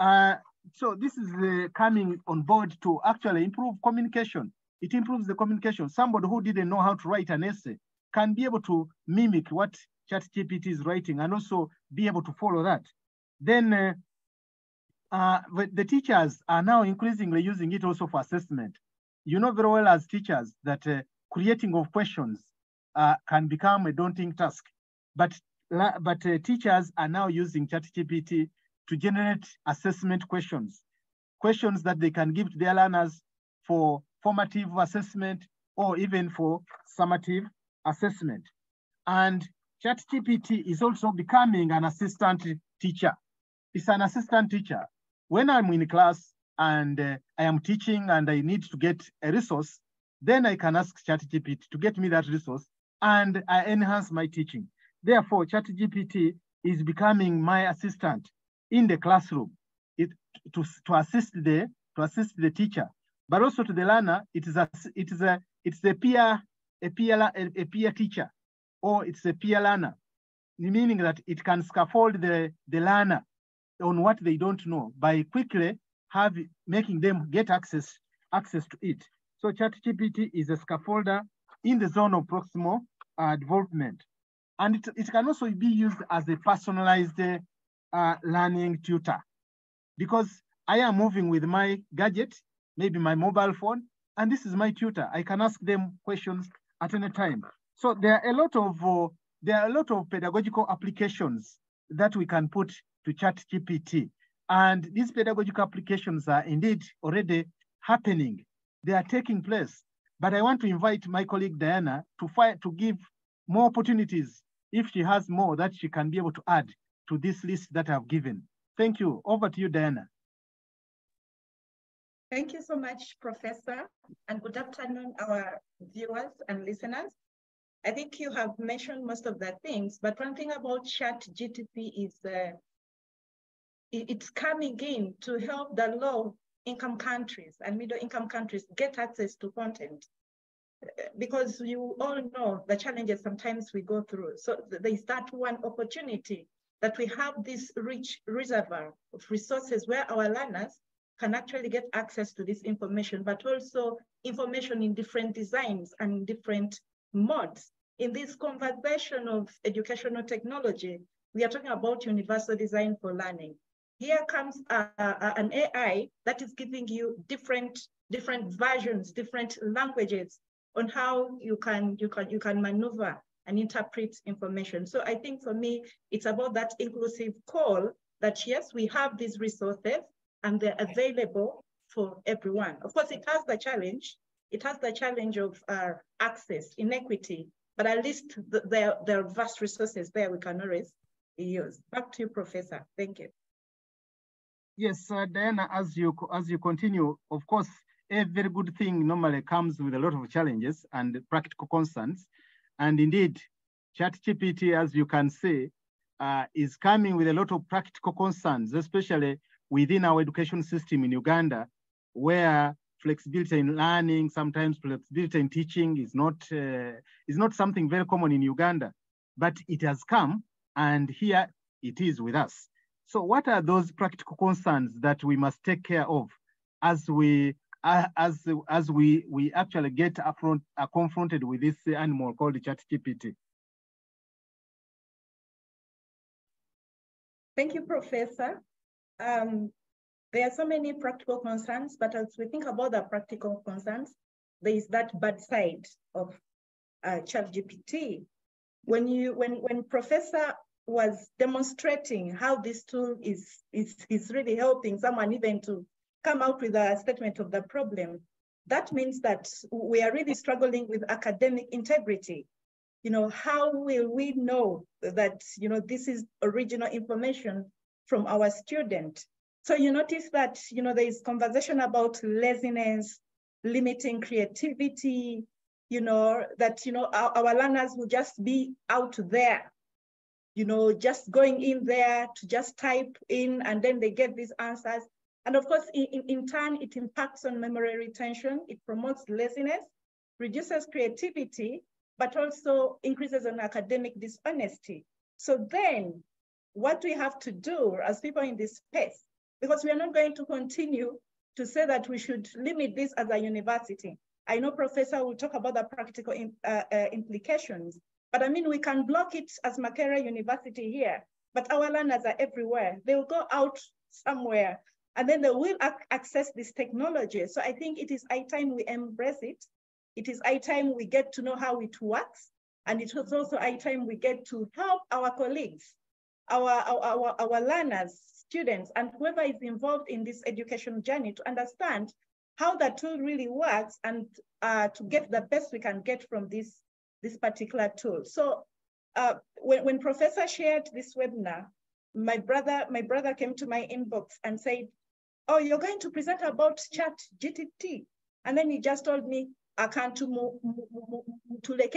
Uh, so this is uh, coming on board to actually improve communication. It improves the communication. Somebody who didn't know how to write an essay can be able to mimic what ChatGPT is writing and also be able to follow that. Then uh, uh, the teachers are now increasingly using it also for assessment. You know very well as teachers that uh, creating of questions uh, can become a daunting task, but, but uh, teachers are now using ChatGPT to generate assessment questions, questions that they can give to their learners for formative assessment or even for summative assessment. And ChatGPT is also becoming an assistant teacher. It's an assistant teacher. When I'm in class and uh, I am teaching and I need to get a resource, then I can ask ChatGPT to get me that resource and I enhance my teaching. Therefore, ChatGPT is becoming my assistant in the classroom it, to, to assist the to assist the teacher, but also to the learner. It is a it is a it's a peer a peer a, peer teacher, or it's a peer learner, meaning that it can scaffold the the learner on what they don't know by quickly have making them get access access to it. So ChatGPT is a scaffolder in the zone of proximal uh, development. And it, it can also be used as a personalized uh, learning tutor because I am moving with my gadget, maybe my mobile phone, and this is my tutor. I can ask them questions at any time. So there are a lot of uh, there are a lot of pedagogical applications that we can put to ChatGPT, and these pedagogical applications are indeed already happening. They are taking place. But I want to invite my colleague Diana to find to give more opportunities if she has more that she can be able to add to this list that I've given. Thank you. Over to you, Diana. Thank you so much, Professor, and good afternoon, our viewers and listeners. I think you have mentioned most of the things, but one thing about Chat GTP is uh, it's coming in to help the low income countries and middle income countries get access to content because you all know the challenges sometimes we go through. So there is that one opportunity that we have this rich reservoir of resources where our learners can actually get access to this information, but also information in different designs and different modes. In this conversation of educational technology, we are talking about universal design for learning. Here comes an AI that is giving you different, different versions, different languages on how you can, you can, you can maneuver and interpret information. So I think for me, it's about that inclusive call that yes, we have these resources and they're available for everyone. Of course, it has the challenge. It has the challenge of uh, access, inequity, but at least the, there, there are vast resources there we can always use. Back to you, Professor. Thank you. Yes, uh, Diana, as you, as you continue, of course, every good thing normally comes with a lot of challenges and practical concerns. And indeed, ChatGPT, as you can see, uh, is coming with a lot of practical concerns, especially within our education system in Uganda, where flexibility in learning, sometimes flexibility in teaching is not, uh, is not something very common in Uganda, but it has come and here it is with us. So what are those practical concerns that we must take care of as we as as we we actually get affront, uh, confronted with this animal called ChatGPT? Thank you, Professor. Um, there are so many practical concerns, but as we think about the practical concerns, there is that bad side of uh, ChatGPT. When you when when Professor was demonstrating how this tool is, is, is really helping someone even to come out with a statement of the problem, that means that we are really struggling with academic integrity. You know, how will we know that, you know, this is original information from our student? So you notice that, you know, there is conversation about laziness, limiting creativity, you know, that, you know, our, our learners will just be out there you know, just going in there to just type in and then they get these answers. And of course, in, in turn, it impacts on memory retention. It promotes laziness, reduces creativity, but also increases on academic dishonesty. So then what we have to do as people in this space, because we are not going to continue to say that we should limit this as a university. I know professor will talk about the practical in, uh, uh, implications, but I mean, we can block it as Makerere University here, but our learners are everywhere. They will go out somewhere and then they will ac access this technology. So I think it is high time we embrace it. It is high time we get to know how it works. And it is also high time we get to help our colleagues, our, our, our, our learners, students, and whoever is involved in this education journey to understand how that tool really works and uh, to get the best we can get from this this particular tool. So uh, when, when professor shared this webinar, my brother, my brother came to my inbox and said, oh, you're going to present about chat GTP. And then he just told me, I can't to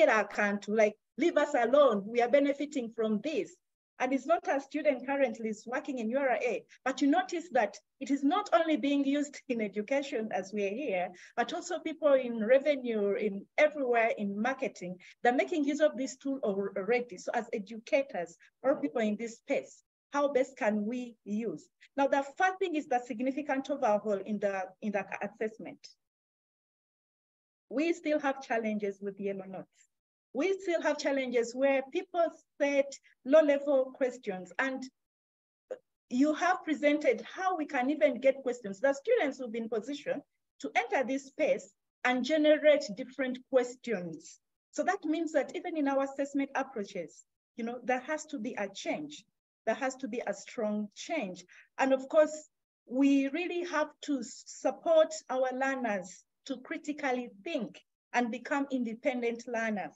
I can't like leave us alone. We are benefiting from this. And it's not a student currently is working in URA, but you notice that it is not only being used in education as we're here, but also people in revenue, in everywhere in marketing, they're making use of this tool already. So as educators or people in this space, how best can we use? Now, the first thing is the significant overhaul in the, in the assessment. We still have challenges with yellow notes we still have challenges where people set low level questions and you have presented how we can even get questions. The students will be in position to enter this space and generate different questions. So that means that even in our assessment approaches, you know, there has to be a change. There has to be a strong change. And of course, we really have to support our learners to critically think and become independent learners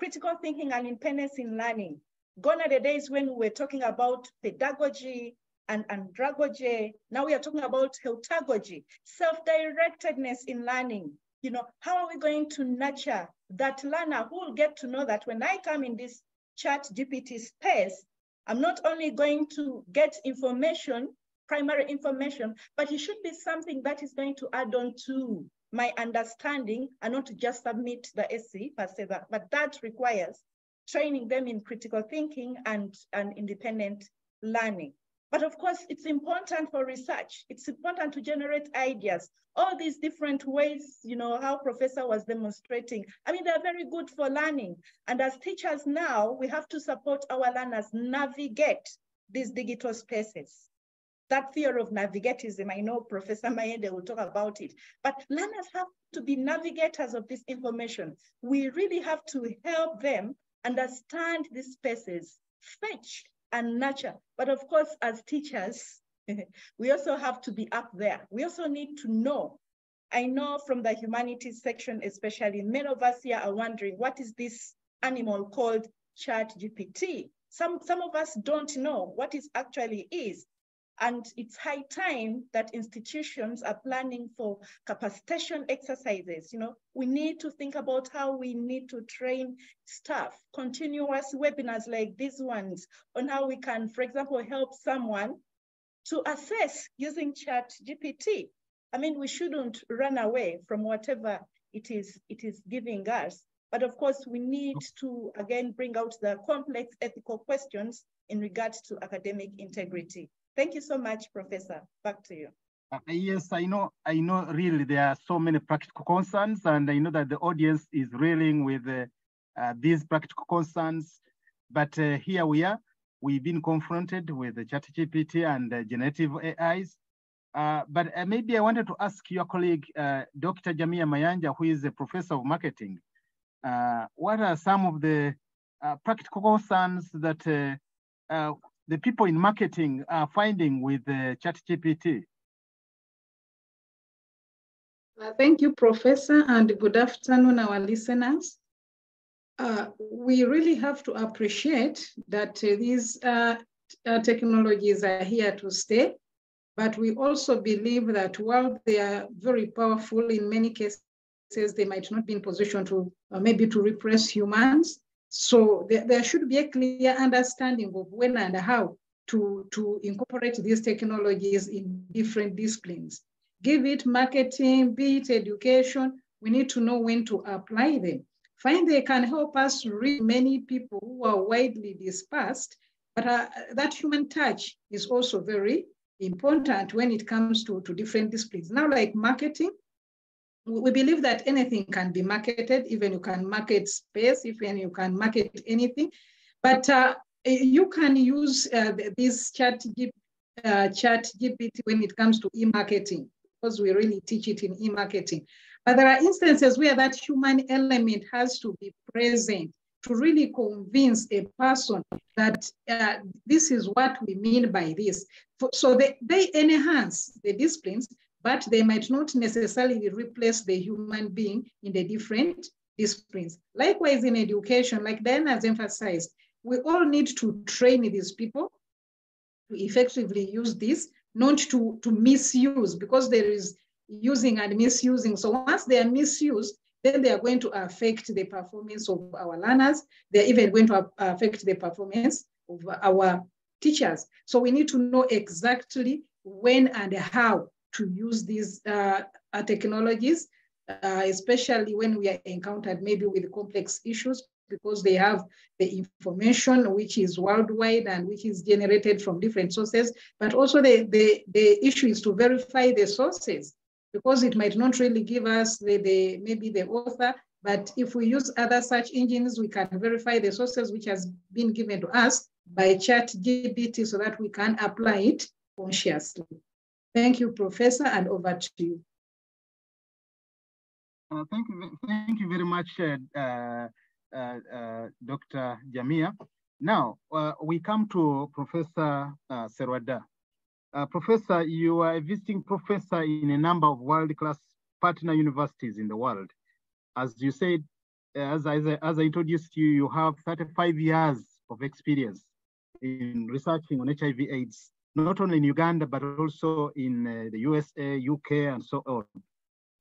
critical thinking and independence in learning. Gone are the days when we were talking about pedagogy and andragogy. Now we are talking about heutagogy, self-directedness in learning. You know, how are we going to nurture that learner who will get to know that when I come in this chat GPT space, I'm not only going to get information, primary information, but it should be something that is going to add on to my understanding and not just submit the SC per se, but that requires training them in critical thinking and, and independent learning. But of course, it's important for research. It's important to generate ideas. All these different ways, you know, how professor was demonstrating. I mean, they're very good for learning. And as teachers now, we have to support our learners navigate these digital spaces that fear of navigatism, I know Professor Mayende will talk about it, but learners have to be navigators of this information. We really have to help them understand these spaces, fetch and nurture. But of course, as teachers, we also have to be up there. We also need to know. I know from the humanities section, especially many of us here are wondering, what is this animal called chat GPT? Some, some of us don't know what it actually is. And it's high time that institutions are planning for capacitation exercises. You know, we need to think about how we need to train staff, continuous webinars like these ones on how we can, for example, help someone to assess using chat GPT. I mean, we shouldn't run away from whatever it is, it is giving us. But of course, we need to, again, bring out the complex ethical questions in regards to academic integrity. Thank you so much, Professor. Back to you. Uh, yes, I know. I know. Really, there are so many practical concerns, and I know that the audience is reeling with uh, uh, these practical concerns. But uh, here we are. We've been confronted with the ChatGPT and uh, generative AIs. Uh, but maybe I wanted to ask your colleague, Dr. Jamiah Mayanja, who is a professor of marketing. what are some of the practical concerns that the people in marketing are finding with uh, ChatGPT? Uh, thank you, Professor, and good afternoon, our listeners. Uh, we really have to appreciate that uh, these uh, uh, technologies are here to stay, but we also believe that while they are very powerful in many cases, they might not be in position to maybe to repress humans. So there, there should be a clear understanding of when and how to, to incorporate these technologies in different disciplines give it marketing, be it education, we need to know when to apply them. Find they can help us reach many people who are widely dispersed, but uh, that human touch is also very important when it comes to, to different disciplines. Now, like marketing, we believe that anything can be marketed, even you can market space, even you can market anything, but uh, you can use uh, this chat, uh, chat GPT when it comes to e-marketing because we really teach it in e-marketing. But there are instances where that human element has to be present to really convince a person that uh, this is what we mean by this. So they, they enhance the disciplines, but they might not necessarily replace the human being in the different disciplines. Likewise, in education, like Diana has emphasized, we all need to train these people to effectively use this not to, to misuse because there is using and misusing. So once they are misused, then they are going to affect the performance of our learners. They're even going to affect the performance of our teachers. So we need to know exactly when and how to use these uh, uh technologies, uh, especially when we are encountered maybe with complex issues because they have the information which is worldwide and which is generated from different sources. But also the, the, the issue is to verify the sources because it might not really give us the, the maybe the author, but if we use other search engines, we can verify the sources which has been given to us by chat ChatGPT so that we can apply it consciously. Thank you, Professor, and over to you. Uh, thank you, thank you very much, uh, uh, uh, Dr. Jamiah. Now, uh, we come to Professor Serwadda. professor, you are a visiting professor in a number of world-class partner universities in the world. As you said, as, as, I, as I introduced you, you have 35 years of experience in researching on HIV AIDS, not only in Uganda, but also in uh, the USA, UK, and so on.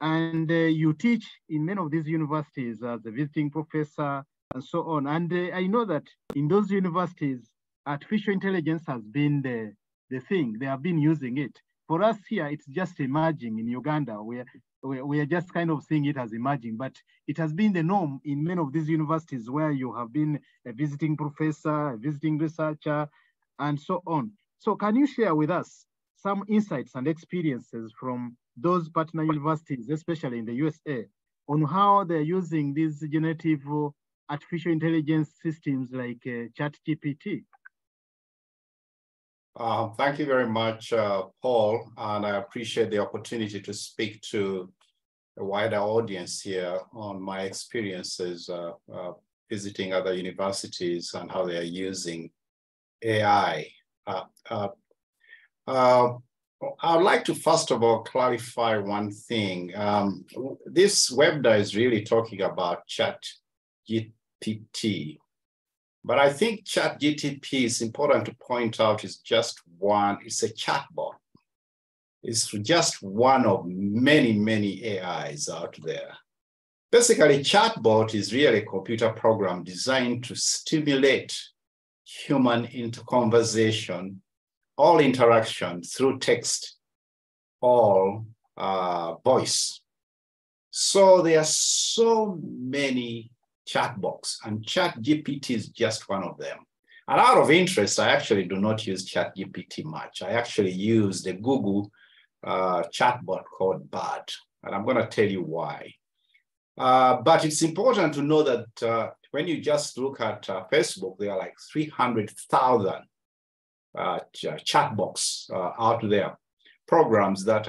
And uh, you teach in many of these universities as a visiting professor and so on. And uh, I know that in those universities, artificial intelligence has been the, the thing. They have been using it. For us here, it's just emerging in Uganda. We're, we are just kind of seeing it as emerging, but it has been the norm in many of these universities where you have been a visiting professor, a visiting researcher, and so on. So can you share with us some insights and experiences from those partner universities, especially in the USA, on how they're using these generative artificial intelligence systems like uh, ChatGPT? Uh, thank you very much, uh, Paul, and I appreciate the opportunity to speak to a wider audience here on my experiences uh, uh visiting other universities and how they are using AI. Uh, uh, I would like to first of all clarify one thing. Um, this webinar is really talking about chat GPT. But I think chat GTP is important to point out is just one, it's a chatbot. It's just one of many, many AIs out there. Basically, chatbot is really a computer program designed to stimulate human into conversation, all interaction through text, all uh, voice. So there are so many chat box, and Chat GPT is just one of them. And out of interest, I actually do not use Chat GPT much. I actually use the Google uh, chatbot called Bard, and I'm going to tell you why. Uh, but it's important to know that uh, when you just look at uh, Facebook, there are like 300,000 uh, ch chat box out there, programs that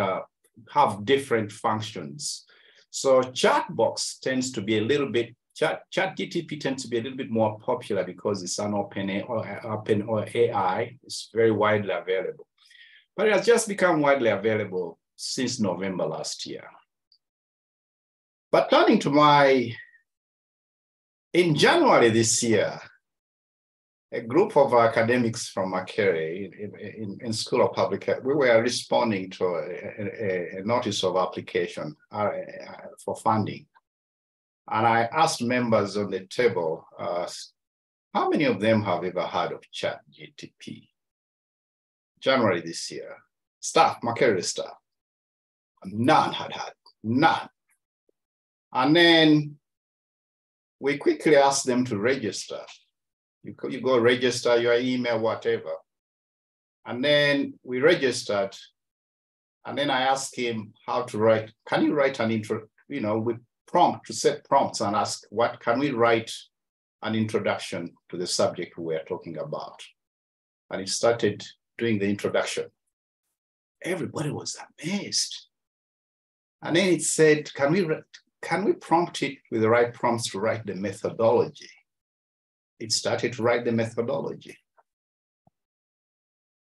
have different functions. So Chatbox tends to be a little bit, Chat, GTP tends to be a little bit more popular because it's an open, open or AI. It's very widely available. But it has just become widely available since November last year. But turning to my, in January this year, a group of academics from Makerere in, in, in, School of Public Health, we were responding to a, a, a notice of application uh, for funding. And I asked members on the table, uh, how many of them have ever heard of chat GTP? January this year, staff, Makerere staff, none had had, none. And then we quickly asked them to register you, you go register your email, whatever. And then we registered. And then I asked him how to write. Can you write an intro, you know, with prompt to set prompts and ask what can we write an introduction to the subject we're talking about? And he started doing the introduction. Everybody was amazed. And then it said, can we, can we prompt it with the right prompts to write the methodology? it started to write the methodology.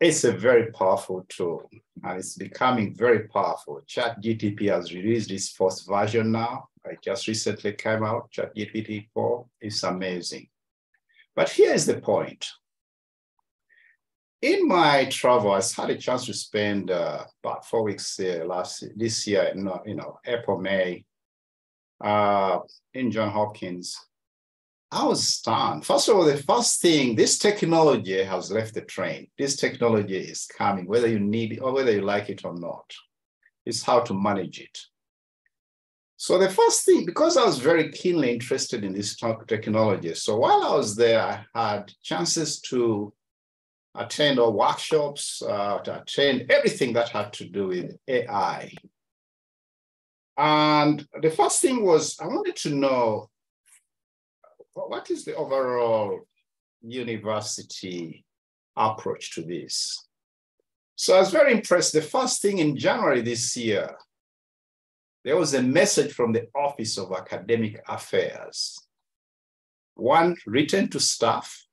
It's a very powerful tool and it's becoming very powerful. Chat GTP has released its first version now. I just recently came out, Chat GPT 4. It's amazing. But here's the point. In my travels, I had a chance to spend uh, about four weeks uh, last this year, in, you know, April, May, uh, in John Hopkins I was stunned. First of all, the first thing, this technology has left the train. This technology is coming, whether you need it or whether you like it or not. It's how to manage it. So the first thing, because I was very keenly interested in this technology, so while I was there, I had chances to attend all workshops, uh, to attend everything that had to do with AI. And the first thing was I wanted to know what is the overall university approach to this? So I was very impressed. The first thing in January this year, there was a message from the Office of Academic Affairs, one written to staff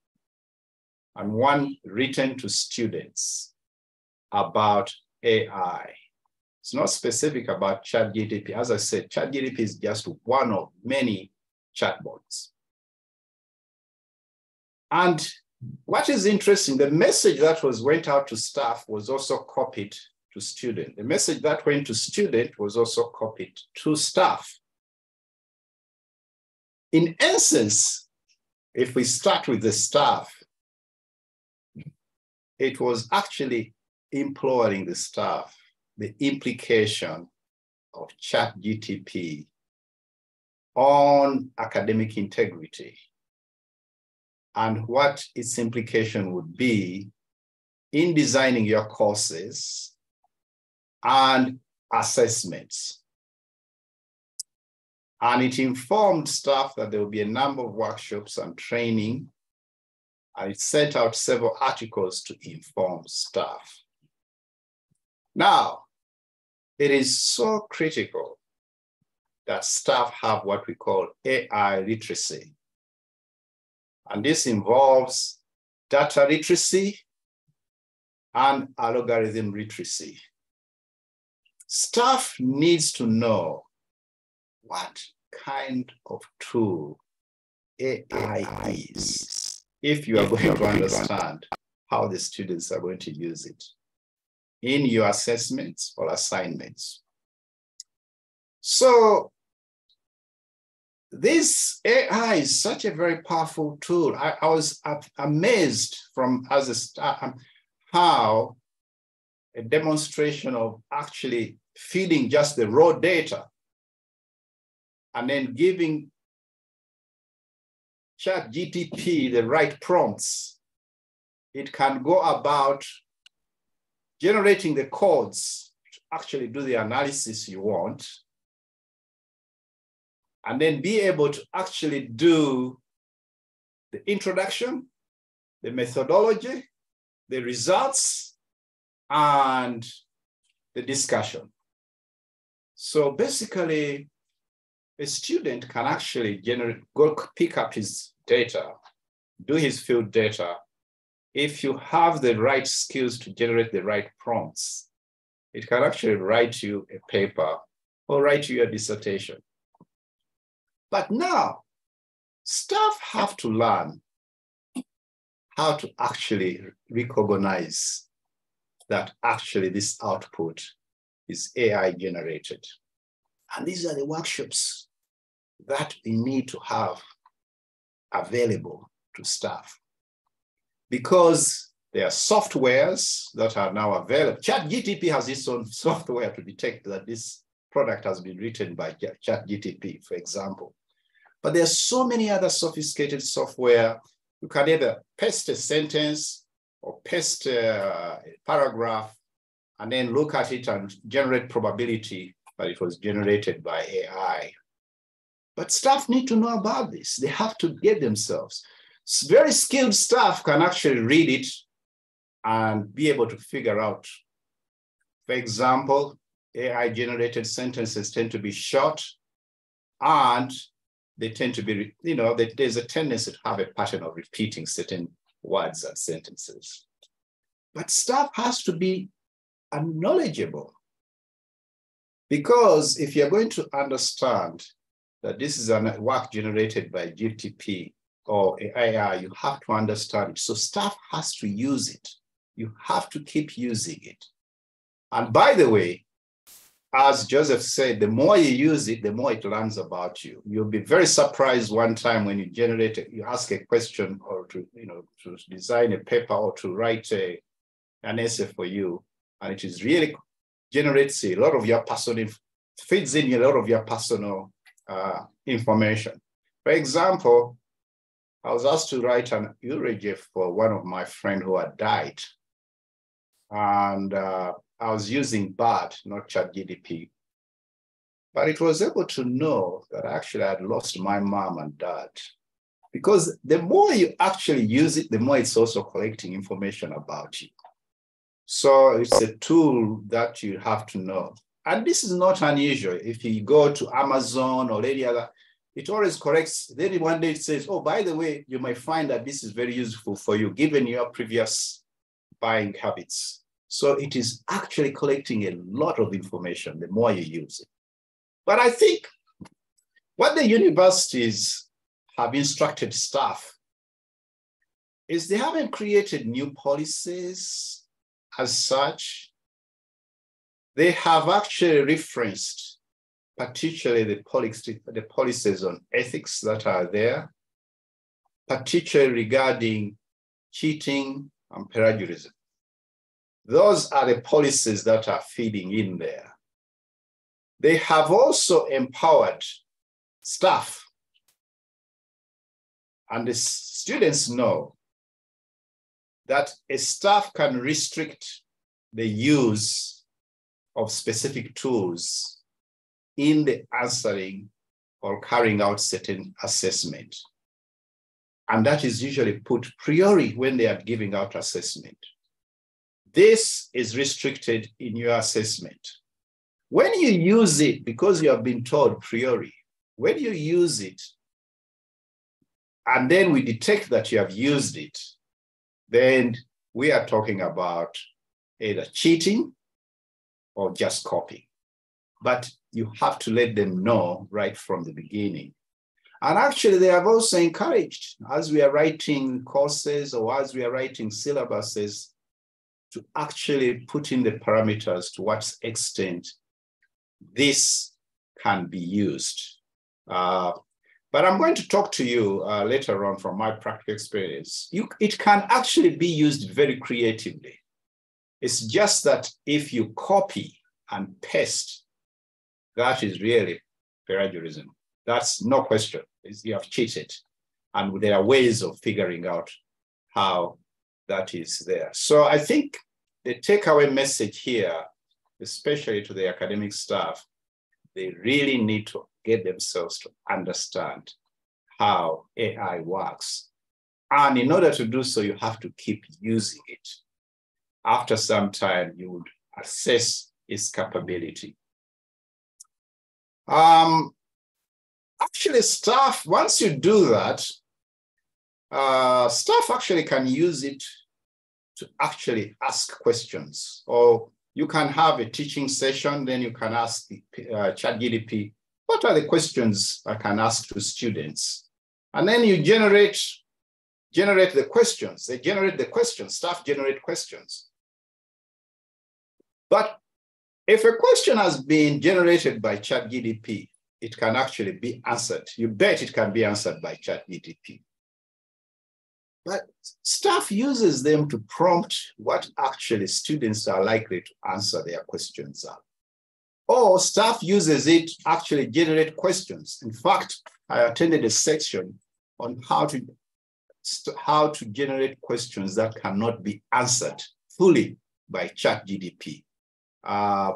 and one written to students about AI. It's not specific about ChatGPT. As I said, ChatGPT is just one of many chatbots. And what is interesting, the message that was went out to staff was also copied to student. The message that went to student was also copied to staff. In essence, if we start with the staff, it was actually imploring the staff the implication of chat GTP on academic integrity and what its implication would be in designing your courses and assessments. And it informed staff that there will be a number of workshops and training, and it sent out several articles to inform staff. Now, it is so critical that staff have what we call AI literacy. And this involves data literacy and algorithm literacy. Staff needs to know what kind of tool AI is if you are going to understand how the students are going to use it in your assessments or assignments. So this AI is such a very powerful tool. I, I was amazed from as a um, how a demonstration of actually feeding just the raw data and then giving chat GTP the right prompts, it can go about generating the codes to actually do the analysis you want, and then be able to actually do the introduction, the methodology, the results, and the discussion. So basically, a student can actually generate, go pick up his data, do his field data. If you have the right skills to generate the right prompts, it can actually write you a paper or write you a dissertation. But now, staff have to learn how to actually recognize that actually this output is AI generated. And these are the workshops that we need to have available to staff. Because there are softwares that are now available. ChatGTP has its own software to detect that this product has been written by ChatGTP, for example. But there are so many other sophisticated software. You can either paste a sentence or paste a paragraph and then look at it and generate probability that it was generated by AI. But staff need to know about this. They have to get themselves. Very skilled staff can actually read it and be able to figure out. For example, AI generated sentences tend to be short and they tend to be, you know, there's a tendency to have a pattern of repeating certain words and sentences. But staff has to be knowledgeable. Because if you're going to understand that this is a work generated by GTP or AI, you have to understand it. So staff has to use it. You have to keep using it. And by the way, as Joseph said, the more you use it, the more it learns about you. You'll be very surprised one time when you generate, it, you ask a question or to, you know, to design a paper or to write a, an essay for you, and it is really generates a lot of your personal, feeds in a lot of your personal uh, information. For example, I was asked to write an eulogy for one of my friends who had died. And uh, I was using BARD, not ChatGTP. But it was able to know that actually I had lost my mom and dad. Because the more you actually use it, the more it's also collecting information about you. So it's a tool that you have to know. And this is not unusual. If you go to Amazon or any other, it always corrects. Then one day it says, oh, by the way, you might find that this is very useful for you, given your previous buying habits. So it is actually collecting a lot of information the more you use it. But I think what the universities have instructed staff is they haven't created new policies as such, they have actually referenced particularly the, policy, the policies on ethics that are there, particularly regarding cheating and plagiarism. Those are the policies that are feeding in there. They have also empowered staff. And the students know that a staff can restrict the use of specific tools in the answering or carrying out certain assessment. And that is usually put priori when they are giving out assessment. This is restricted in your assessment. When you use it, because you have been told priori, when you use it, and then we detect that you have used it, then we are talking about either cheating or just copying. But you have to let them know right from the beginning. And actually, they have also encouraged, as we are writing courses or as we are writing syllabuses, to actually put in the parameters to what extent this can be used. Uh, but I'm going to talk to you uh, later on from my practical experience. You, it can actually be used very creatively. It's just that if you copy and paste, that is really plagiarism. That's no question. It's, you have cheated. And there are ways of figuring out how that is there. So I think the takeaway message here, especially to the academic staff, they really need to get themselves to understand how AI works. And in order to do so, you have to keep using it. After some time, you would assess its capability. Um, actually, staff, once you do that, uh, staff actually can use it to actually ask questions. Or you can have a teaching session, then you can ask the uh, ChatGDP, what are the questions I can ask to students? And then you generate, generate the questions. They generate the questions, staff generate questions. But if a question has been generated by ChatGDP, it can actually be answered. You bet it can be answered by ChatGDP. But staff uses them to prompt what actually students are likely to answer their questions are. Or staff uses it to actually generate questions. In fact, I attended a section on how to, how to generate questions that cannot be answered fully by ChatGDP. Uh,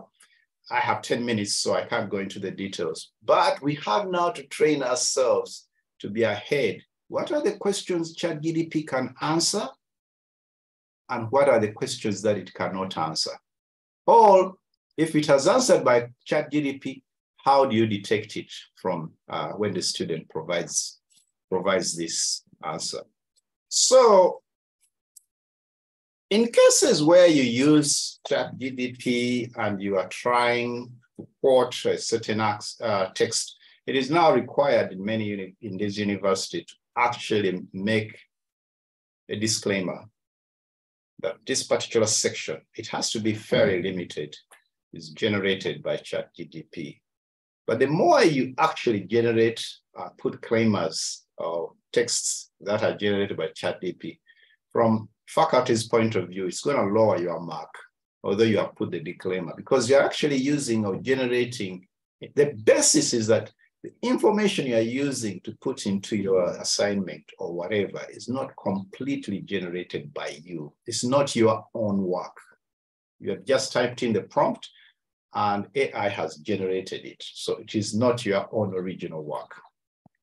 I have 10 minutes, so I can't go into the details. But we have now to train ourselves to be ahead. What are the questions ChatGDP can answer? And what are the questions that it cannot answer? Or if it has answered by ChatGDP, how do you detect it from uh, when the student provides, provides this answer? So in cases where you use Chat ChatGPT and you are trying to quote a certain uh, text, it is now required in many in this university to actually make a disclaimer that this particular section, it has to be fairly limited, is generated by Chat ChatGPT. But the more you actually generate, uh, put claimers or texts that are generated by Chat ChatGPT from faculty's point of view, it's going to lower your mark, although you have put the disclaimer, because you're actually using or generating, the basis is that the information you're using to put into your assignment or whatever is not completely generated by you. It's not your own work. You have just typed in the prompt and AI has generated it. So it is not your own original work.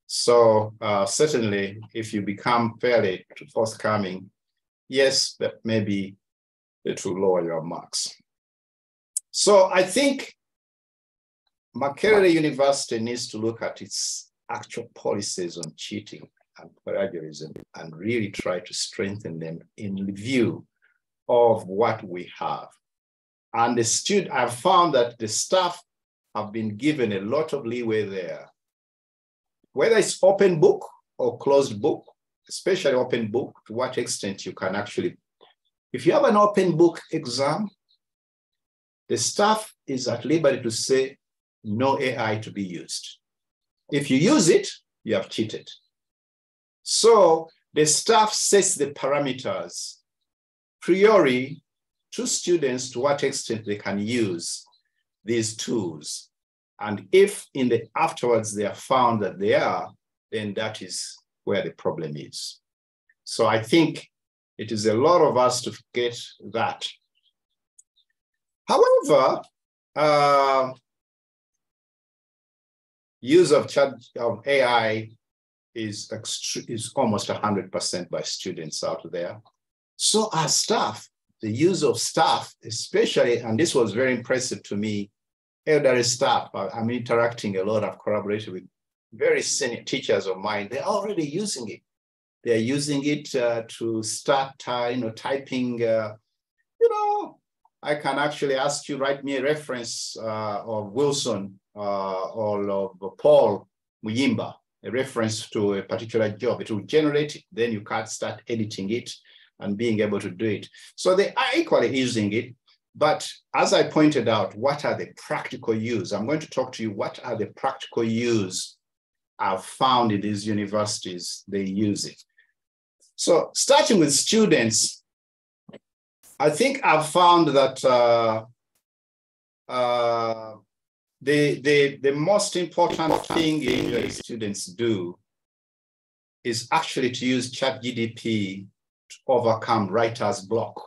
So uh, certainly, if you become fairly forthcoming yes, but maybe it will lower your marks. So I think Makerere University needs to look at its actual policies on cheating and plagiarism and really try to strengthen them in view of what we have. And the student, I've found that the staff have been given a lot of leeway there. Whether it's open book or closed book, especially open book, to what extent you can actually, if you have an open book exam, the staff is at liberty to say no AI to be used. If you use it, you have cheated. So the staff sets the parameters priori to students to what extent they can use these tools. And if in the afterwards they are found that they are, then that is where the problem is. So I think it is a lot of us to get that. However, uh, use of chat of AI is is almost 100% by students out there. So our staff, the use of staff, especially, and this was very impressive to me, elderly staff, I'm interacting a lot, I've collaborated with very senior teachers of mine, they're already using it. They're using it uh, to start, uh, you know, typing, uh, you know, I can actually ask you, write me a reference uh, of Wilson uh, or of Paul Muyinda, a reference to a particular job. It will generate it, then you can start editing it and being able to do it. So they are equally using it. But as I pointed out, what are the practical use? I'm going to talk to you, what are the practical use I've found in these universities, they use it. So starting with students, I think I've found that uh, uh, the, the, the most important thing the students do is actually to use ChatGDP to overcome writer's block.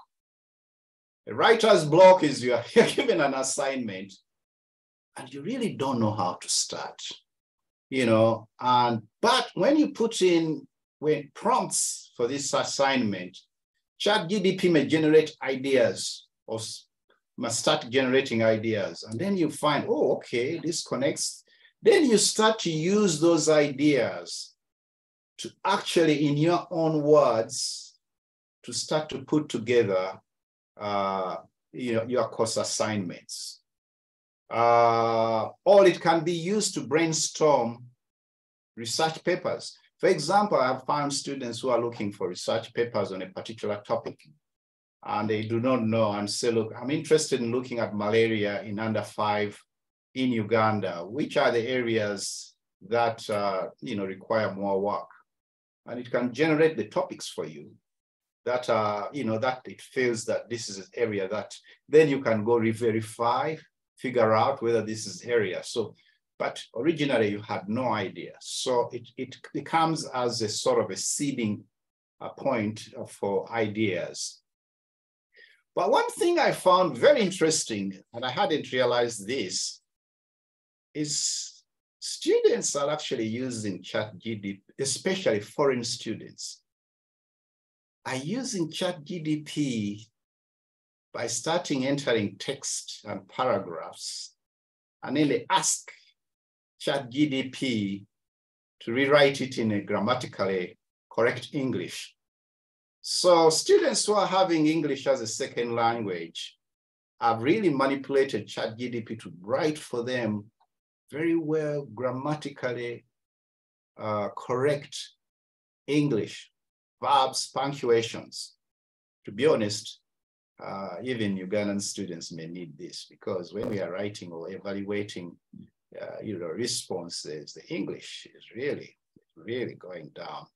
A writer's block is you're given an assignment and you really don't know how to start, you know, and but when you put in when prompts for this assignment, Chat ChatGDP may generate ideas or must start generating ideas. And then you find, oh, okay, this connects. Then you start to use those ideas to actually, in your own words, to start to put together uh, you know, your course assignments. Uh, or it can be used to brainstorm research papers. For example, I've found students who are looking for research papers on a particular topic and they do not know and say, look, I'm interested in looking at malaria in under five in Uganda. Which are the areas that, uh, you know, require more work? And it can generate the topics for you that, uh, you know, that it feels that this is an area that then you can go re-verify, figure out whether this is area. So, but originally you had no idea. So it, it becomes as a sort of a seeding a point for ideas. But one thing I found very interesting, and I hadn't realized this, is students are actually using ChatGDP, especially foreign students, are using ChatGDP by starting entering text and paragraphs, and then ask ChatGDP to rewrite it in a grammatically correct English. So students who are having English as a second language have really manipulated ChatGDP to write for them very well grammatically uh, correct English, verbs, punctuations. To be honest, uh, even Ugandan students may need this because when we are writing or evaluating uh, you know, responses, the English is really, really going down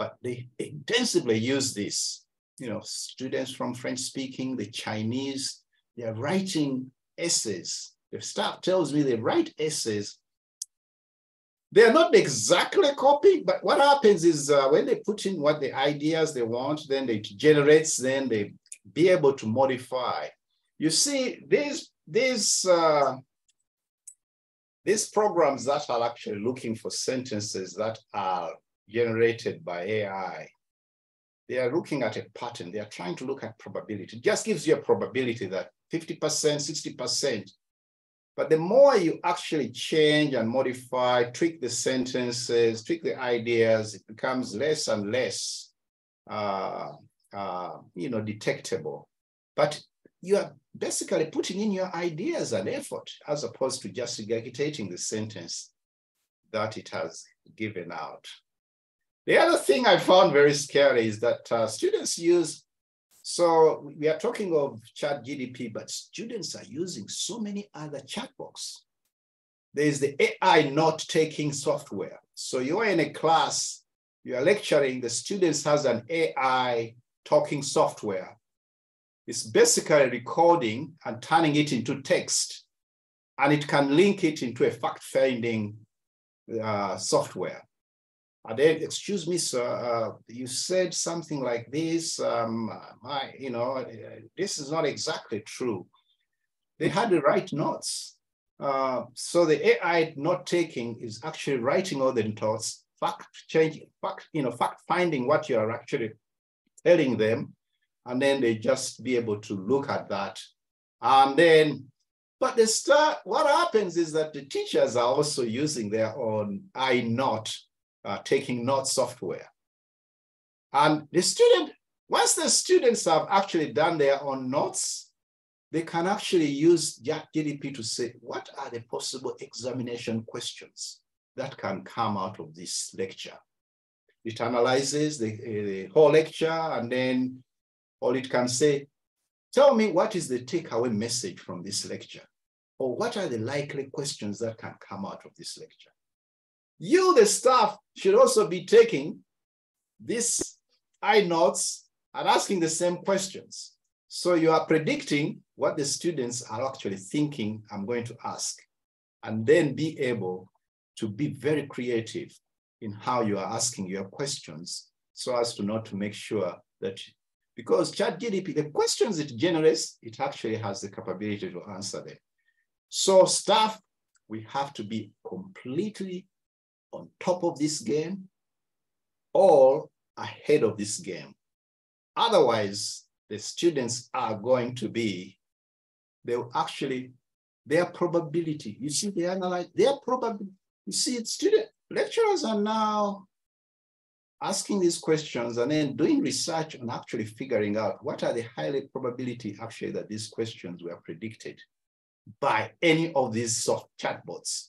but they intensively use this. You know, students from French speaking, the Chinese, they are writing essays. The staff tells me they write essays. They are not exactly copy, but what happens is uh, when they put in what the ideas they want, then it generates, then they be able to modify. You see, these, these, uh, these programs that are actually looking for sentences that are generated by AI, they are looking at a pattern. They are trying to look at probability. It just gives you a probability that 50%, 60%. But the more you actually change and modify, tweak the sentences, tweak the ideas, it becomes less and less, uh, uh, you know, detectable. But you are basically putting in your ideas and effort as opposed to just regurgitating the sentence that it has given out. The other thing I found very scary is that uh, students use, so we are talking of chat GDP, but students are using so many other chatbots. There's the AI not taking software. So you're in a class, you are lecturing, the students has an AI talking software. It's basically recording and turning it into text, and it can link it into a fact-finding uh, software. And then, excuse me, sir, uh, you said something like this. Um, I, you know, this is not exactly true. They had to write notes. Uh, so the AI note taking is actually writing all the notes, fact changing, fact, you know, fact finding what you are actually telling them. And then they just be able to look at that. And then, but the start, what happens is that the teachers are also using their own I not uh, taking note software. And the student, once the students have actually done their own notes, they can actually use GDP to say, what are the possible examination questions that can come out of this lecture? It analyzes the, eh, the whole lecture and then all it can say, tell me what is the takeaway message from this lecture? Or what are the likely questions that can come out of this lecture? You, the staff, should also be taking these I notes and asking the same questions. So you are predicting what the students are actually thinking I'm going to ask, and then be able to be very creative in how you are asking your questions so as to not to make sure that because ChatGPT, the questions it generates, it actually has the capability to answer them. So staff, we have to be completely on top of this game or ahead of this game. Otherwise, the students are going to be, they'll actually, their probability, you see, they analyze their probability. You see, it's student lecturers are now asking these questions and then doing research and actually figuring out what are the highly probability actually that these questions were predicted by any of these soft chatbots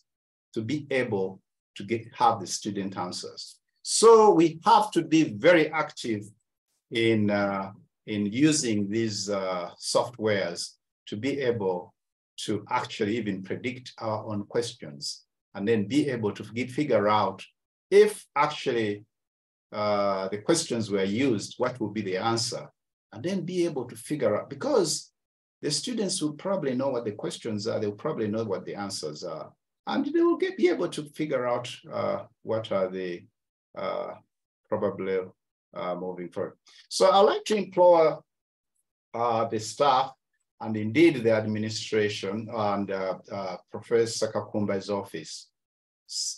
to be able to get have the student answers. So we have to be very active in, uh, in using these uh, softwares to be able to actually even predict our own questions and then be able to figure out if actually uh, the questions were used, what would be the answer, and then be able to figure out, because the students will probably know what the questions are, they'll probably know what the answers are, and they will get, be able to figure out uh, what are the uh, probably uh, moving forward. So I'd like to implore uh, the staff and indeed the administration and uh, uh, Professor Kakumba's office.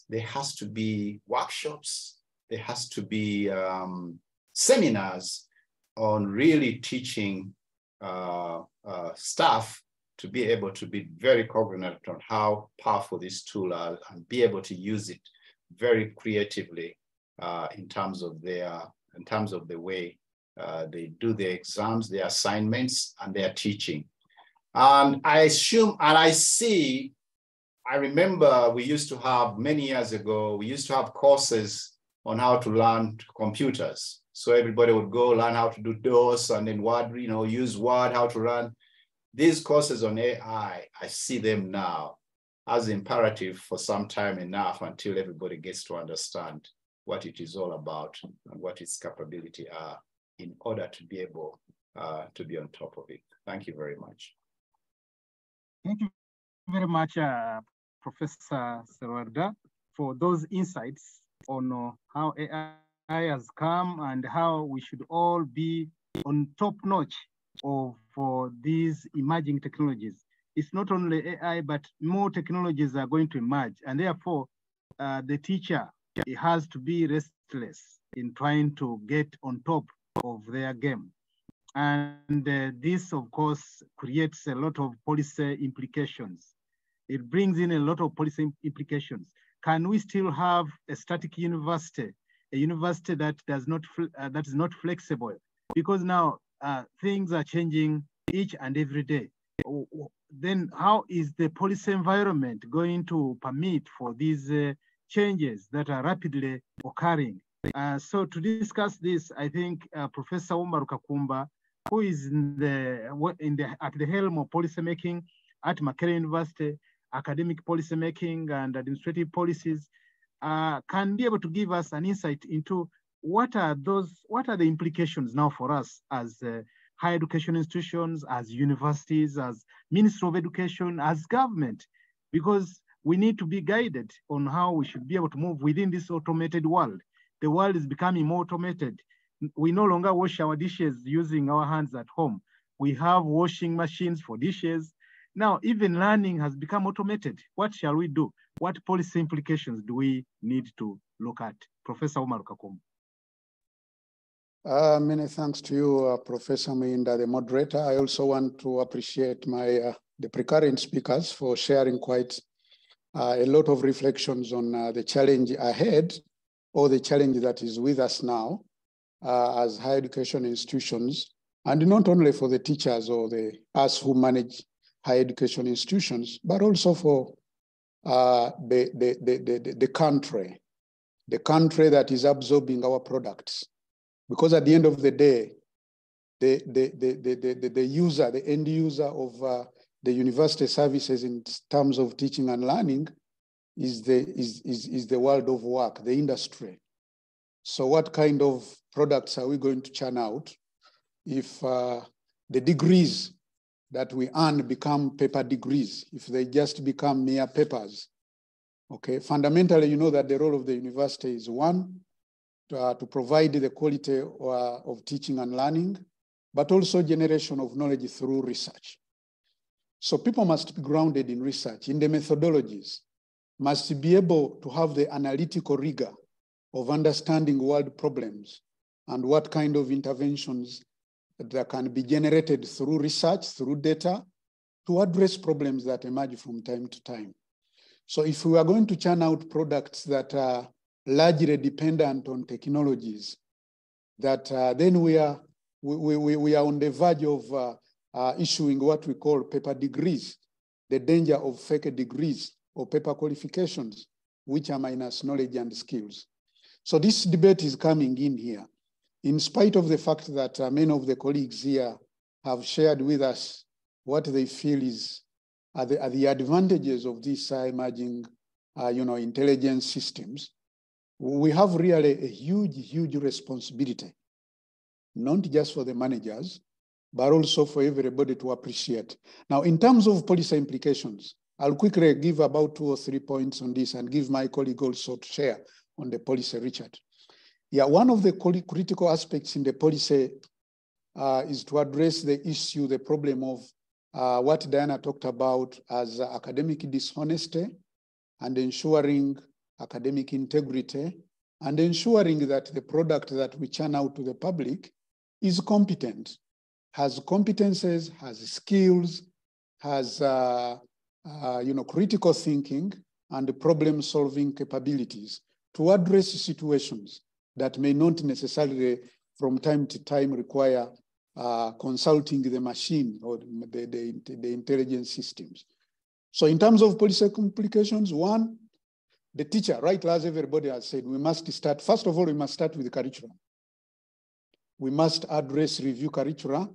There has to be workshops, there has to be um, seminars on really teaching uh, uh, staff to be able to be very cognizant on how powerful this tool are and be able to use it very creatively uh, in terms of their, in terms of the way uh, they do their exams, their assignments, and their teaching. And I assume, and I see, I remember we used to have many years ago, we used to have courses on how to learn computers. So everybody would go learn how to do DOS and then Word, you know, use Word, how to run. These courses on AI, I see them now as imperative for some time enough until everybody gets to understand what it is all about and what its capability are in order to be able uh, to be on top of it. Thank you very much. Thank you very much, uh, Professor Serwadda, for those insights on uh, how AI has come and how we should all be on top notch of uh, these emerging technologies. It's not only AI, but more technologies are going to emerge. And therefore, uh, the teacher has to be restless in trying to get on top of their game. And uh, this, of course, creates a lot of policy implications. It brings in a lot of policy implications can we still have a static university, a university that does not uh, that is not flexible? Because now uh, things are changing each and every day. Then how is the policy environment going to permit for these uh, changes that are rapidly occurring? Uh, so to discuss this, I think uh, Professor Umar Kakumba, who is in the, in the, at the helm of policymaking at Makerere University, academic policy making and administrative policies uh, can be able to give us an insight into what are those, what are the implications now for us as uh, higher education institutions, as universities, as Ministry of Education, as government, because we need to be guided on how we should be able to move within this automated world. The world is becoming more automated. We no longer wash our dishes using our hands at home. We have washing machines for dishes. Now, even learning has become automated. What shall we do? What policy implications do we need to look at? Professor Umar Kakum. Uh, many thanks to you, uh, Professor Muyinda, the moderator. I also want to appreciate my uh, the precurrent speakers for sharing quite uh, a lot of reflections on uh, the challenge ahead or the challenge that is with us now uh, as higher education institutions, and not only for the teachers or the us who manage higher education institutions, but also for uh, the, the, the, the, the country, the country that is absorbing our products. Because at the end of the day, the, the, the, the, the, the user, the end user of uh, the university services in terms of teaching and learning is the, is, is, is the world of work, the industry. So what kind of products are we going to churn out if uh, the degrees that we earn become paper degrees, if they just become mere papers Okay, fundamentally, you know that the role of the university is one, to, uh, to provide the quality uh, of teaching and learning, but also generation of knowledge through research. So people must be grounded in research, in the methodologies, must be able to have the analytical rigor of understanding world problems and what kind of interventions that can be generated through research, through data, to address problems that emerge from time to time. So if we are going to churn out products that are largely dependent on technologies, that uh, then we are, we, we, we are on the verge of uh, uh, issuing what we call paper degrees, the danger of fake degrees or paper qualifications, which are minus knowledge and skills. So this debate is coming in here. In spite of the fact that uh, many of the colleagues here have shared with us what they feel is are the, are the advantages of these emerging uh, you know, intelligence systems, we have really a huge, huge responsibility, not just for the managers, but also for everybody to appreciate. Now, in terms of policy implications, I'll quickly give about two or three points on this and give my colleague also to share on the policy, Richard. Yeah, one of the critical aspects in the policy uh, is to address the issue, the problem of uh, what Diana talked about as uh, academic dishonesty and ensuring academic integrity and ensuring that the product that we churn out to the public is competent, has competences, has skills, has uh, uh, you know, critical thinking and problem-solving capabilities to address situations that may not necessarily from time to time require uh, consulting the machine or the, the, the intelligence systems. So in terms of policy complications, one, the teacher, right, as everybody has said, we must start, first of all, we must start with the curriculum. We must address review curricula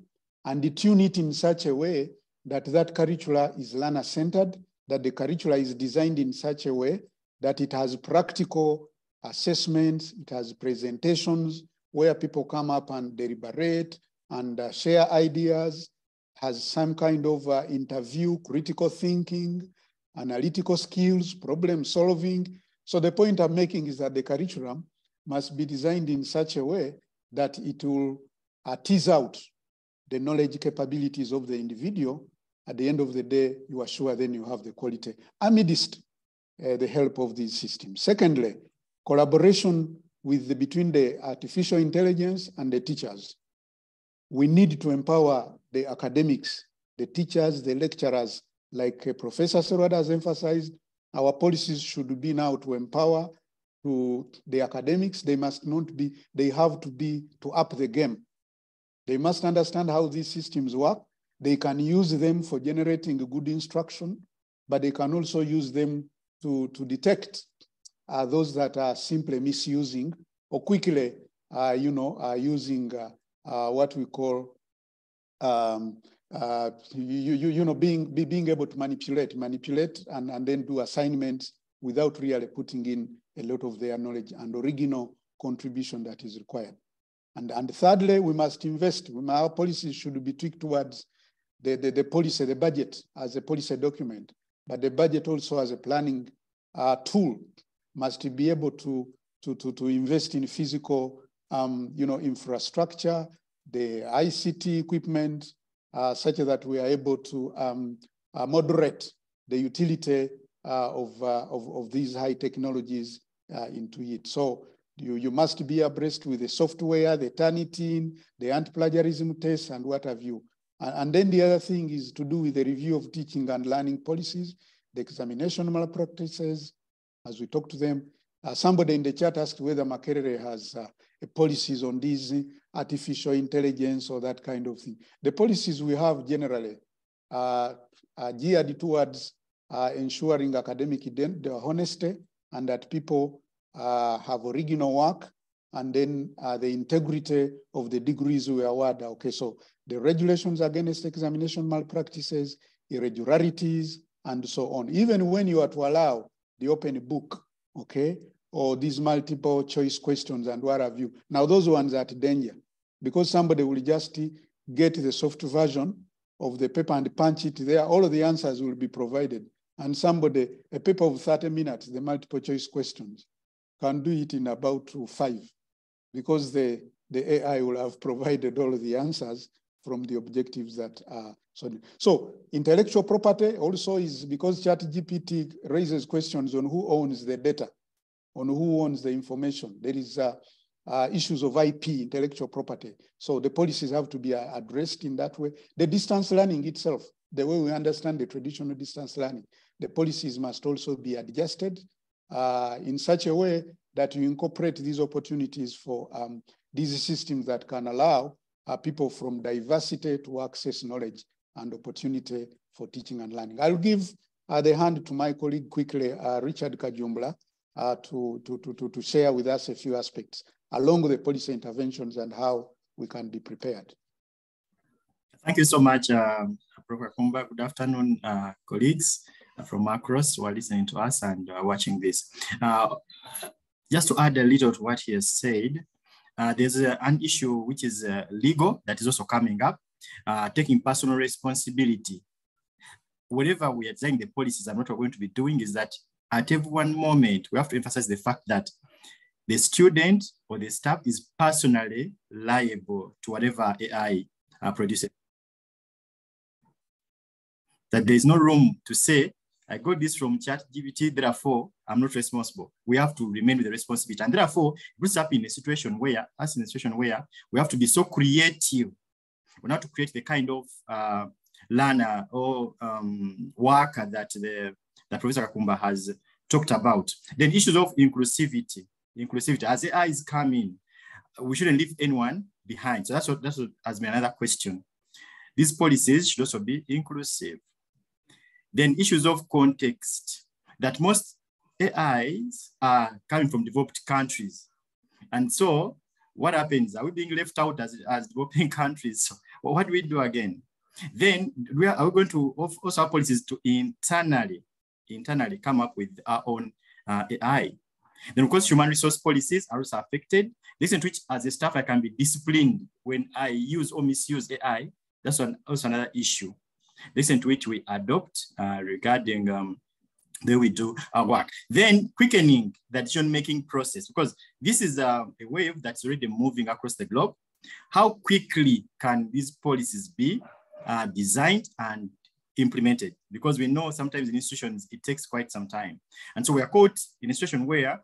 and tune it in such a way that that curricula is learner-centered, that the curricula is designed in such a way that it has practical assessments, it has presentations where people come up and deliberate and uh, share ideas, has some kind of uh, interview, critical thinking, analytical skills, problem solving. So the point I'm making is that the curriculum must be designed in such a way that it will uh, tease out the knowledge capabilities of the individual. At the end of the day, you are sure then you have the quality amidst uh, the help of these systems. Secondly, collaboration with the, between the artificial intelligence and the teachers. We need to empower the academics, the teachers, the lecturers, like uh, Professor Serwadda has emphasized, our policies should be now to empower to the academics. They must not be, they have to be to up the game. They must understand how these systems work. They can use them for generating good instruction, but they can also use them to, to detect uh, those that are simply misusing or quickly, uh, you know, are using uh, uh what we call um, uh, you, you, you know, being, be, being able to manipulate, manipulate and, and then do assignments without really putting in a lot of their knowledge and original contribution that is required. And, and thirdly, we must invest. Our policies should be tweaked towards the, the, the policy, the budget as a policy document, but the budget also as a planning uh, tool must be able to, to, to, to invest in physical um, you know, infrastructure, the ICT equipment, uh, such that we are able to um, uh, moderate the utility uh, of, uh, of, of, these high technologies uh, into it. So you, you must be abreast with the software, the Turnitin, the anti-plagiarism test, and what have you. And, and then the other thing is to do with the review of teaching and learning policies, the examination malpractices, as we talk to them. Uh, somebody in the chat asked whether Makerere has uh, policies on these artificial intelligence or that kind of thing. The policies we have generally are, are geared towards uh, ensuring academic honesty and that people uh, have original work and then uh, the integrity of the degrees we award. Okay, so the regulations against examination malpractices, irregularities, and so on. Even when you are to allow the open book, okay, or these multiple choice questions and what have you. Now those ones are at danger because somebody will just get the soft version of the paper and punch it there. All of the answers will be provided. and somebody, a paper of 30 minutes, the multiple choice questions, can do it in about five because the, the AI will have provided all of the answers from the objectives that are so. So intellectual property also is because ChatGPT raises questions on who owns the data, on who owns the information. There is uh, uh, issues of IP, intellectual property. So the policies have to be uh, addressed in that way. The distance learning itself, the way we understand the traditional distance learning, the policies must also be adjusted uh, in such a way that you incorporate these opportunities for um, these systems that can allow uh, people from diversity to access knowledge and opportunity for teaching and learning. I'll give uh, the hand to my colleague quickly, uh, Richard Kajumbula, uh, to, to, to, to share with us a few aspects along with the policy interventions and how we can be prepared. Thank you so much, uh, Professor Kumba. Good afternoon, uh, colleagues from across who are listening to us and uh, watching this. Uh, just to add a little to what he has said, uh, there's an issue which is uh, legal that is also coming up, taking personal responsibility. Whatever we are designing the policies and what we're going to be doing is that at every one moment, we have to emphasize the fact that the student or the staff is personally liable to whatever AI uh, produces. That there's no room to say, I got this from chat ChatGPT, therefore I'm not responsible. We have to remain with the responsibility. And therefore, it puts up in a situation where, us in a situation where we have to be so creative. We have to create the kind of uh, learner or um, worker that the that Professor Kakumba has talked about. Then issues of inclusivity inclusivity. As AI is coming, we shouldn't leave anyone behind. So that's what, that's what has been another question. These policies should also be inclusive. Then issues of context, that most AIs are coming from developed countries. And so what happens? Are we being left out as, as developing countries? So what do we do again? Then we are, are we going to also have policies to internally, internally come up with our own uh, AI then of course, human resource policies are also affected. Listen to which as a staff, I can be disciplined when I use or misuse AI. That's one, also another issue. Listen to which we adopt uh, regarding um, the way we do our work. Then quickening the decision-making process, because this is a, a wave that's already moving across the globe. How quickly can these policies be uh, designed and implemented because we know sometimes in institutions it takes quite some time. And so we are caught in a situation where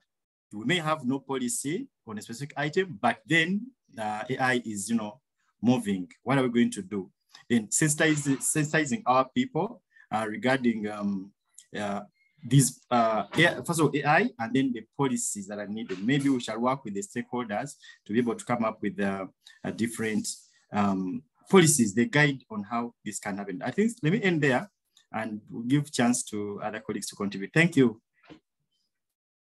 we may have no policy on a specific item, but then uh, AI is, you know, moving. What are we going to do? Then sensitizing, sensitizing our people uh, regarding um, uh, these, uh, first of all, AI, and then the policies that are needed. Maybe we shall work with the stakeholders to be able to come up with uh, different um, policies, the guide on how this can happen. I think, let me end there and we'll give chance to other colleagues to contribute. Thank you.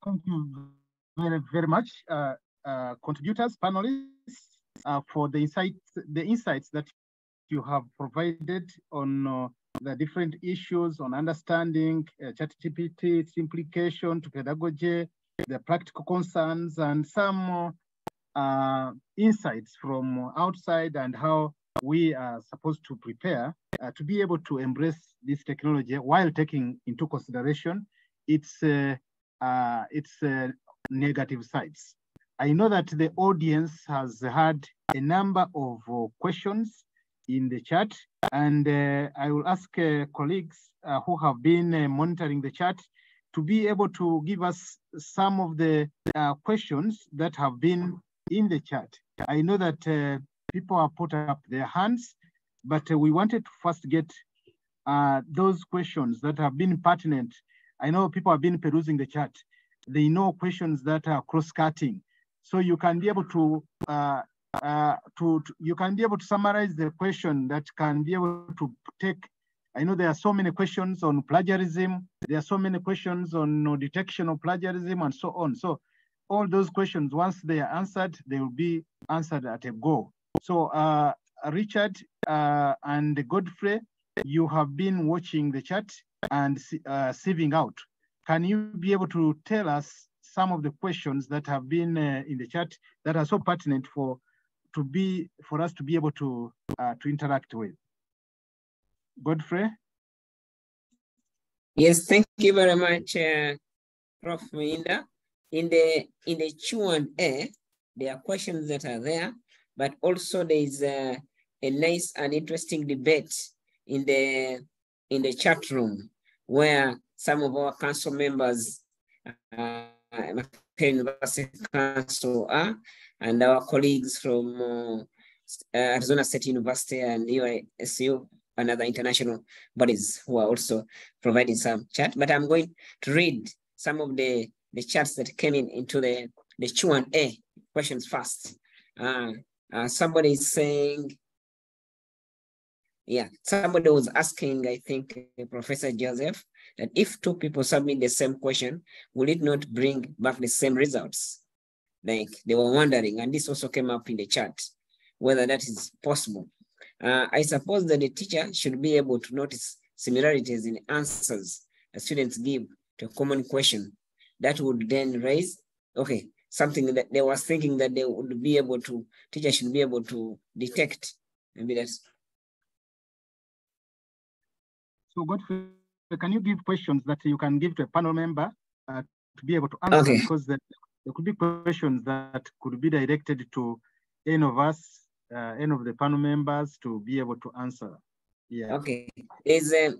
Thank you very, very much, uh, uh, contributors, panelists, uh, for the insights, the insights that you have provided on uh, the different issues on understanding uh, ChatGPT, its implication to pedagogy, the practical concerns, and some uh, insights from outside and how we are supposed to prepare uh, to be able to embrace this technology while taking into consideration its uh, uh, its uh, negative sides. I know that the audience has had a number of uh, questions in the chat, and uh, I will ask colleagues who have been monitoring the chat to be able to give us some of the questions that have been in the chat. I know that people have put up their hands, but uh, we wanted to first get uh, those questions that have been pertinent. I know people have been perusing the chat. They know questions that are cross-cutting. So you can be able to, uh, uh, to, to, you can be able to summarize the question that can be able to take, I know there are so many questions on plagiarism. There are so many questions on no detection of plagiarism and so on. So all those questions, once they are answered, they will be answered at a go. So uh, Richard uh, and Godfrey, you have been watching the chat and uh, sieving out. Can you be able to tell us some of the questions that have been uh, in the chat that are so pertinent for to be for us to be able to uh, to interact with? Godfrey. Yes, thank you very much, uh, Prof. Muyinda. In the in the Q&A, there are questions that are there, but also there is a, a nice and interesting debate in the in the chat room where some of our council members, uh, University Council are, and our colleagues from uh, Arizona State University and UISU and other international bodies who are also providing some chat. But I'm going to read some of the, the chats that came in into the, the Q&A questions first. Uh, uh, somebody is saying, yeah, somebody was asking, I think, uh, Professor Joseph, that if two people submit the same question, will it not bring back the same results? Like they were wondering, and this also came up in the chat, whether that is possible. Uh, I suppose that the teacher should be able to notice similarities in answers students give to a common question. That would then raise, okay, something that they was thinking that they would be able to, teacher should be able to detect. Maybe that's. So Godfrey, can you give questions that you can give to a panel member uh, to be able to answer? Okay. Because there could be questions that could be directed to any of us uh, any of the panel members to be able to answer. Yeah. Okay. There's a,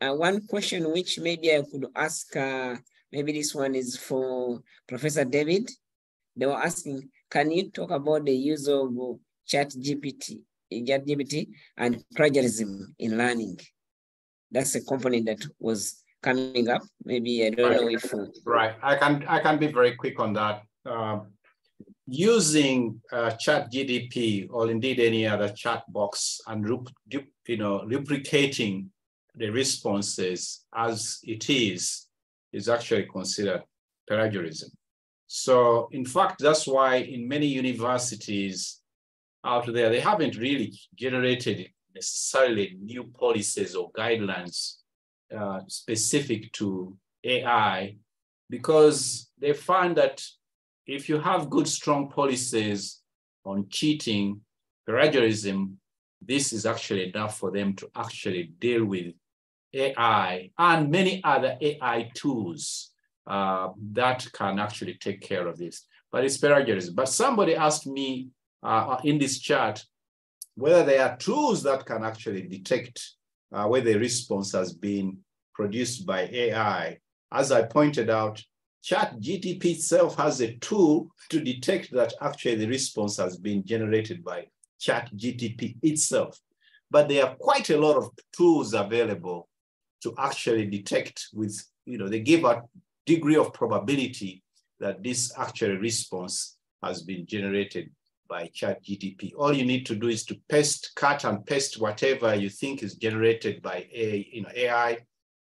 uh, one question which maybe I could ask. Uh, maybe this one is for Professor David. They were asking, can you talk about the use of Chat GPT, Chat GPT, and plagiarism in learning? That's a company that was coming up. Maybe I don't right. know if. Uh, right. I can I can be very quick on that. Uh, using uh, chat GDP or indeed any other chat box and you know, replicating the responses as it is, is actually considered plagiarism. So in fact, that's why in many universities out there, they haven't really generated necessarily new policies or guidelines uh, specific to AI because they find that if you have good, strong policies on cheating, plagiarism, this is actually enough for them to actually deal with AI and many other AI tools uh, that can actually take care of this. But it's plagiarism. But somebody asked me uh, in this chat whether there are tools that can actually detect uh, whether the response has been produced by AI. As I pointed out, Chat GTP itself has a tool to detect that actually the response has been generated by Chat GTP itself. But there are quite a lot of tools available to actually detect with, you know, they give a degree of probability that this actual response has been generated by Chat GTP. All you need to do is to paste, cut and paste whatever you think is generated by a, you know, AI,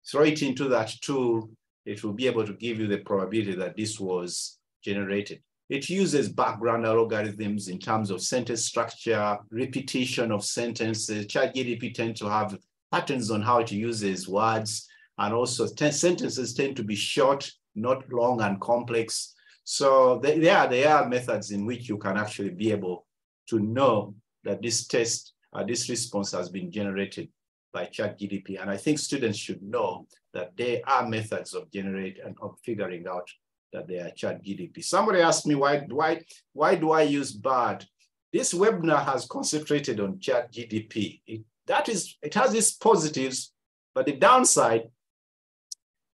throw it into that tool, it will be able to give you the probability that this was generated. It uses background algorithms in terms of sentence structure, repetition of sentences. ChatGPT tend to have patterns on how it uses words, and also sentences tend to be short, not long and complex. So there are, there are methods in which you can actually be able to know that this test, uh, this response has been generated by ChatGPT. And I think students should know that there are methods of generating and of figuring out that they are ChatGPT. Somebody asked me, why, why, why do I use BARD? This webinar has concentrated on ChatGPT. It, that is, it has its positives, but the downside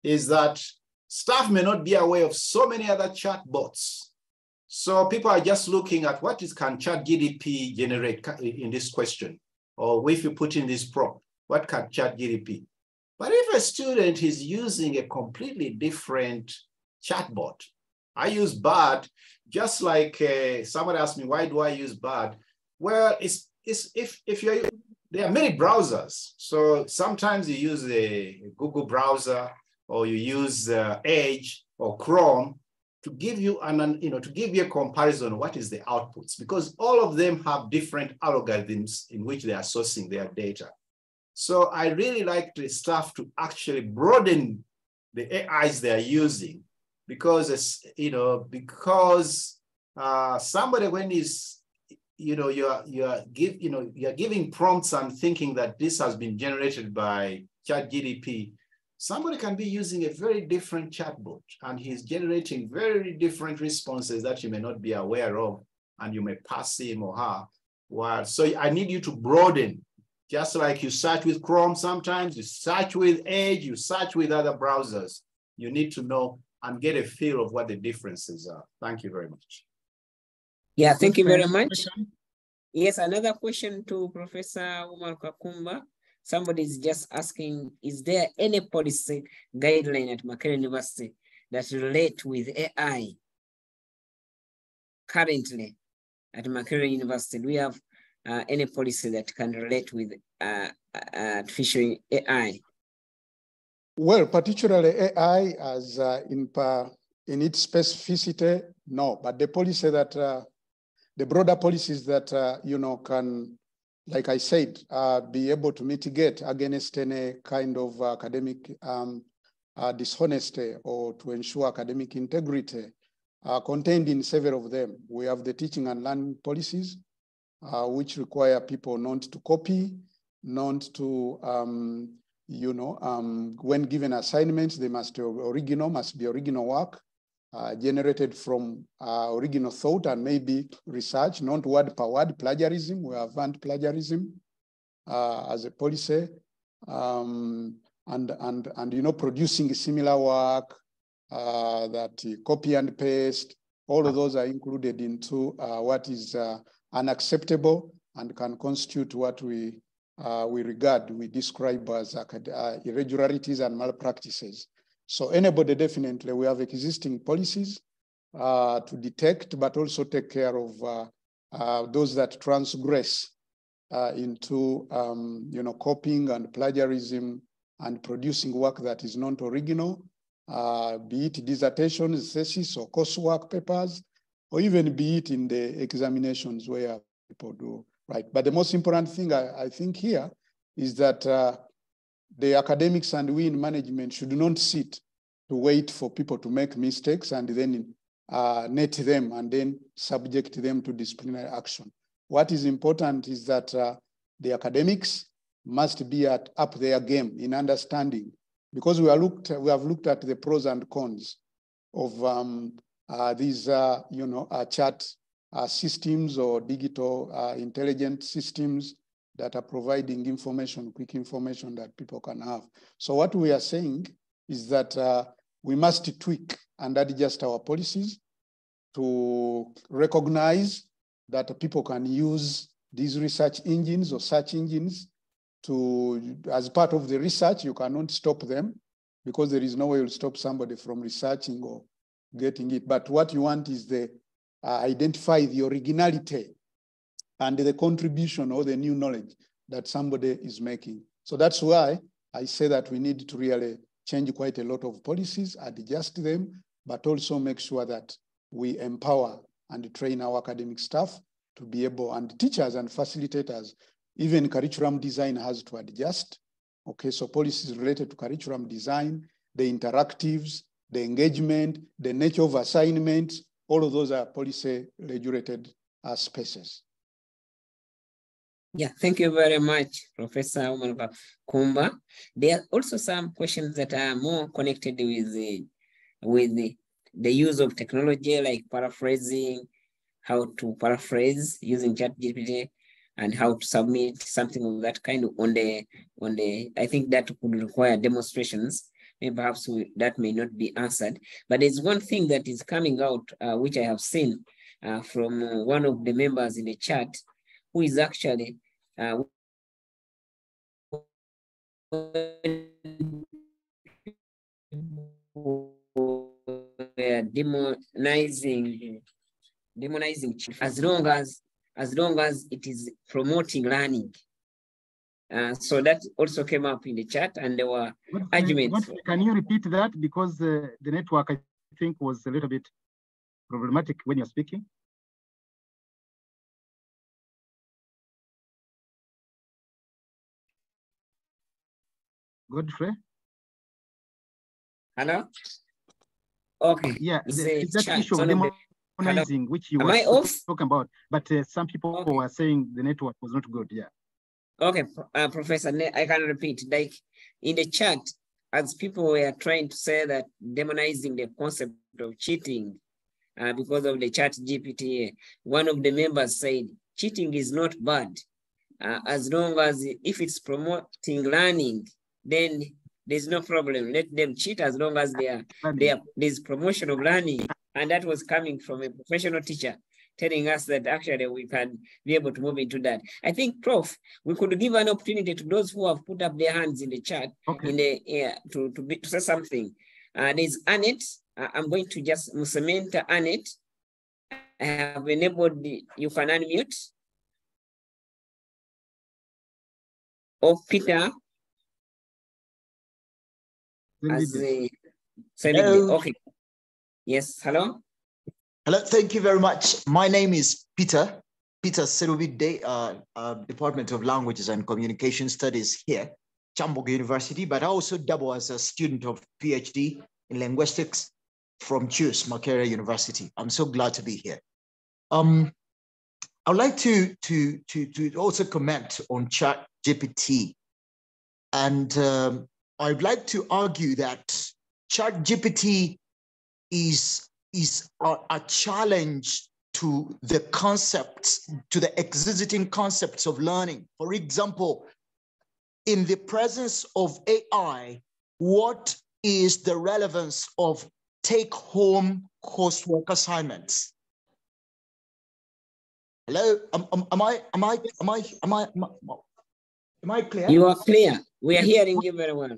is that staff may not be aware of so many other chatbots. So people are just looking at what is can ChatGPT generate in this question, or if you put in this prompt what can ChatGPT? But if a student is using a completely different chatbot, I use BARD just like uh, somebody asked me, why do I use BARD? Well, it's, it's if, if you're, there are many browsers. So sometimes you use a Google browser or you use uh, Edge or Chrome to give you an, you know, to give you a comparison what is the outputs, because all of them have different algorithms in which they are sourcing their data. So I really like the staff to actually broaden the AIs they're using because it's, you know, because uh, somebody when is, you know, you're, you're give, you know, you're giving prompts and thinking that this has been generated by ChatGPT, somebody can be using a very different chatbot and he's generating very different responses that you may not be aware of and you may pass him or her. Well, so I need you to broaden, just like you search with Chrome sometimes, you search with Edge, you search with other browsers. You need to know and get a feel of what the differences are. Thank you very much. Yeah, thank you very much. Yes, another question to Professor Umar Kakumba. Somebody is just asking, is there any policy guideline at Makerere University that relate with AI currently at Makerere University? Do we have uh, any policy that can relate with uh, uh artificial AI? Well, particularly AI as uh, in, in its specificity, no, but the policy that, uh, the broader policies that, uh, you know, can, like I said, uh, be able to mitigate against any kind of academic um, uh, dishonesty or to ensure academic integrity are contained in several of them. We have the teaching and learning policies, uh, which require people not to copy, not to um, you know, um, when given assignments, they must original, must be original work uh, generated from uh, original thought and maybe research, not word per word plagiarism. We have learned plagiarism uh, as a policy. Um, and, and, and, you know, producing similar work uh, that copy and paste, all of those are included into uh, what is uh, unacceptable and can constitute what we uh, we regard, we describe as uh, irregularities and malpractices. So anybody definitely, we have existing policies uh, to detect, but also take care of uh, uh, those that transgress uh, into, um, you know, copying and plagiarism and producing work that is not original, be it dissertations, thesis, or coursework papers, or even be it in the examinations where people do right? But the most important thing I, I think here is that uh, the academics and we in management should not sit to wait for people to make mistakes and then uh, net them and then subject them to disciplinary action. What is important is that uh, the academics must be at up their game in understanding because we, are looked, we have looked at the pros and cons of um, uh, these, uh, you know, uh, chat uh, systems or digital intelligent systems that are providing information, quick information that people can have. So what we are saying is that uh, we must tweak and adjust our policies to recognize that people can use these research engines or search engines to, as part of the research, you cannot stop them because there is no way you'll stop somebody from researching or getting it. But what you want is the uh, identify the originality and the contribution or the new knowledge that somebody is making. So that's why I say that we need to really change quite a lot of policies, adjust them, but also make sure that we empower and train our academic staff to be able, and teachers and facilitators, even curriculum design has to adjust. Okay, so policies related to curriculum design, the interactives, the engagement, the nature of assignments, all of those are policy regulated uh, spaces. Yeah, thank you very much, Professor Umar Kakumba. There are also some questions that are more connected with the, with the, the use of technology, like paraphrasing, how to paraphrase using ChatGPT, and how to submit something of that kind on the on the. I think that would require demonstrations maybe perhaps we, that may not be answered. But there's one thing that is coming out, uh, which I have seen uh, from uh, one of the members in the chat, who is actually uh, demonizing demonizing as long as as long as it is promoting learning uh, so that also came up in the chat and there were what, arguments. What, can you repeat that? Because uh, the network, I think, was a little bit problematic when you're speaking. Godfrey? Hello? Okay. Yeah, the, that chat. issue of demonizing, which you were talking about, but uh, some people okay. were saying the network was not good. Yeah. Okay, uh, Professor, I can repeat. Like in the chat, as people were trying to say that demonizing the concept of cheating uh, because of the chat GPT, one of the members said, cheating is not bad. Uh, as long as if it's promoting learning, then there's no problem. Let them cheat as long as they are, they are, there's promotion of learning. And that was coming from a professional teacher telling us that actually we can be able to move into that. I think, Prof, we could give an opportunity to those who have put up their hands in the chat okay. in the to, to, be, to say something. Uh, there's Annette. Uh, I'm going to just Musamenta Annette. I have enabled the, you can unmute. Of Peter. As the, okay. Yes, hello. Hello, thank you very much. My name is Peter, Peter Serubide, uh, uh, Department of Languages and Communication Studies here, Kyambogo University, but I also double as a student of PhD in linguistics from CHUSS, Makerere University. I'm so glad to be here. Um, I'd like to, to, to, to also comment on Chat GPT. And um, I'd like to argue that Chat GPT is is a, a challenge to the concepts, to the existing concepts of learning. For example, in the presence of AI, what is the relevance of take home coursework assignments? Hello, am, am, am, I, am I, am I, am I, am I, am I clear? You are clear. We are hearing you very well.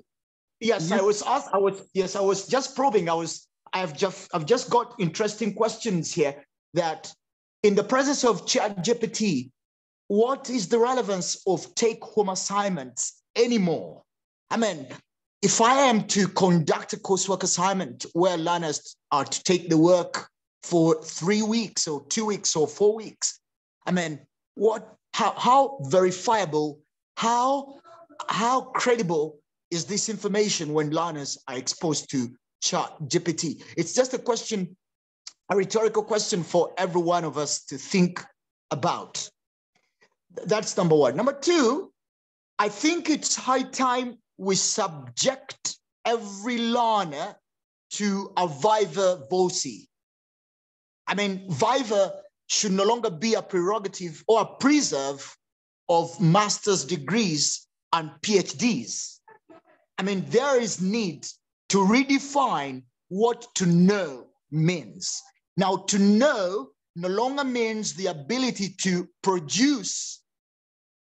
Yes, I was asked, I was, yes, I was just probing. I was I've just I've just got interesting questions here that in the presence of ChatGPT, what is the relevance of take-home assignments anymore? I mean, if I am to conduct a coursework assignment where learners are to take the work for three weeks or two weeks or four weeks, I mean, what how how verifiable, how how credible is this information when learners are exposed to chat GPT? It's just a question, a rhetorical question for every one of us to think about. That's number one. Number two, I think it's high time we subject every learner to a viva voce. I mean, viva should no longer be a prerogative or a preserve of master's degrees and PhDs. I mean, there is need to redefine what to know means. Now, to know no longer means the ability to produce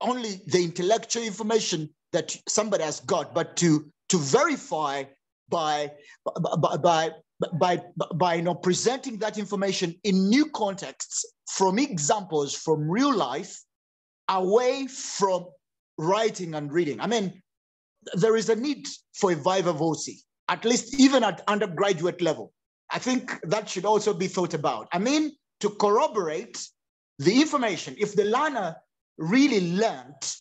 only the intellectual information that somebody has got, but to, to verify by, by, by, by, by you know, presenting that information in new contexts from examples from real life away from writing and reading. I mean, there is a need for a viva voce at least even at undergraduate level. I think that should also be thought about. I mean, to corroborate the information, if the learner really learned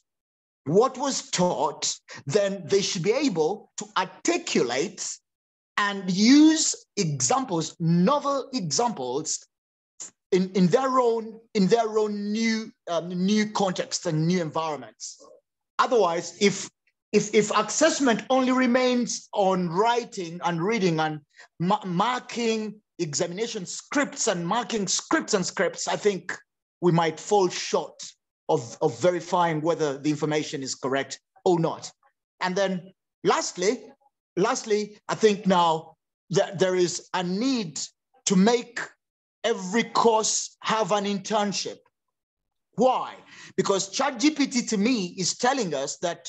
what was taught, then they should be able to articulate and use examples, novel examples in, in their own in their own new um, new context and new environments. Otherwise, if if, if assessment only remains on writing and reading and ma marking examination scripts and marking scripts and scripts, I think we might fall short of, of verifying whether the information is correct or not. And then lastly, lastly, I think now that there is a need to make every course have an internship. Why? Because ChatGPT to me is telling us that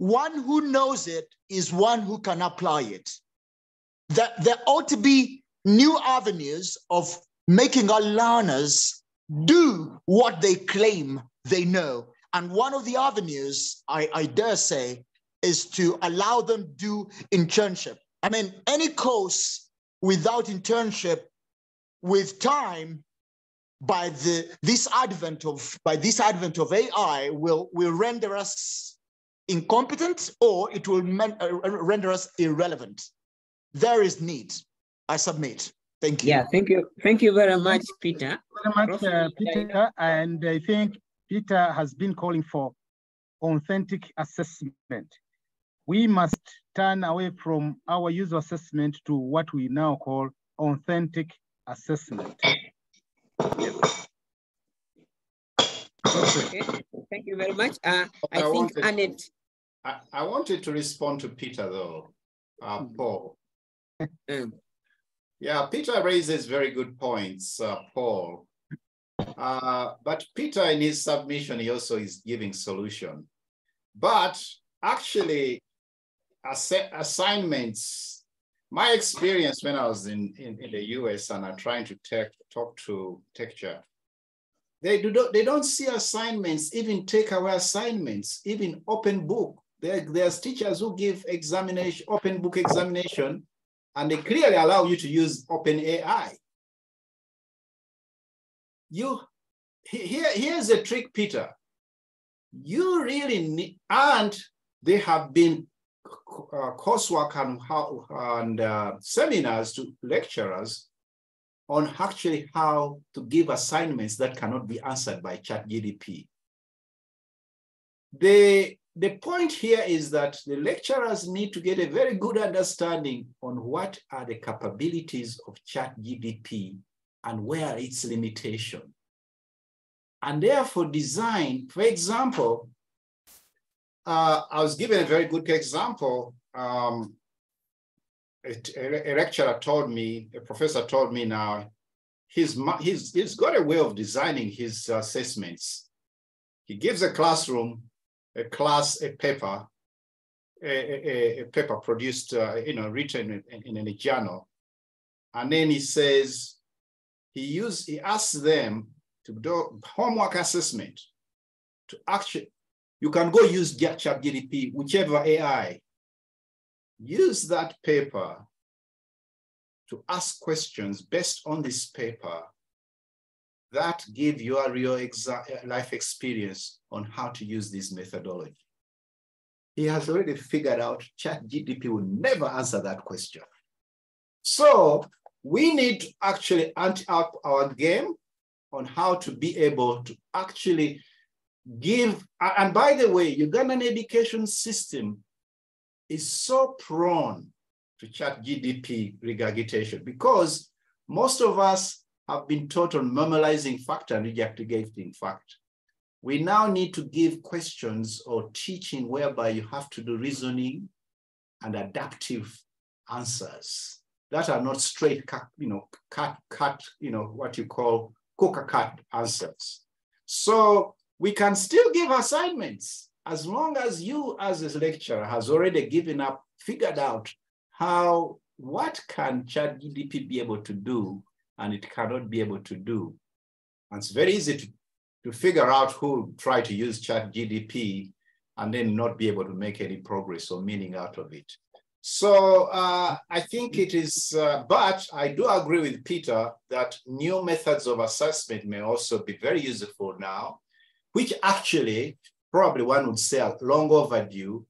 one who knows it is one who can apply it. That there ought to be new avenues of making our learners do what they claim they know. And one of the avenues, I, I dare say, is to allow them do internship. I mean, any course without internship, with time, by the this advent of by this advent of AI will will render us incompetent or it will uh, render us irrelevant. There is need. I submit. Thank you. Yeah, thank you. Thank you very much, Peter. Thank you Very much, uh, Peter. And I think Peter has been calling for authentic assessment. we must turn away from our user assessment to what we now call authentic assessment. Okay, thank you very much. Uh, I, I think wanted- Annette, I, I wanted to respond to Peter though, uh, Paul. um, Yeah, Peter raises very good points, uh, Paul. Uh, but Peter, in his submission, he also is giving solution. But actually, assi- assignments, my experience when I was in, in, in the US and I'm trying to tech, talk to TechChat, they, do not, they don't see assignments, even takeaway assignments, even open book. There, there's teachers who give examination, open book examination, and they clearly allow you to use OpenAI. You, here, here's a trick, Peter. You really need, and they have been uh, coursework and, how, and uh, seminars to lecturers on actually how to give assignments that cannot be answered by ChatGDP. The, the point here is that the lecturers need to get a very good understanding on what are the capabilities of ChatGDP and where its limitation. And therefore design, for example, uh, I was given a very good example. Um, a, a- a lecturer told me, a professor told me now, he's, he's, he's got a way of designing his assessments. He gives a classroom, a class, a paper, a, a- a, paper produced, uh, you know, written in, in a journal. And then he says, he used, he asks them to do homework assessment to actually, you can go use ChatGPT, whichever AI. Use that paper to ask questions based on this paper that give your real exa- life experience on how to use this methodology. He has already figured out ChatGPT will never answer that question. So we need to actually ante up our game on how to be able to actually give, and by the way, Ugandan education system is so prone to chat GDP regurgitation because most of us have been taught on normalizing fact and rejecting fact. We now need to give questions or teaching whereby you have to do reasoning and adaptive answers that are not straight you know, cut, cut, you know, what you call cooker cut answers. So we can still give assignments as long as you as a lecturer has already given up, figured out how, what can ChatGPT be able to do and it cannot be able to do. And it's very easy to, to figure out who try to use ChatGPT and then not be able to make any progress or meaning out of it. So uh, I think it is, uh, but I do agree with Peter that new methods of assessment may also be very useful now, which actually probably one would say are long overdue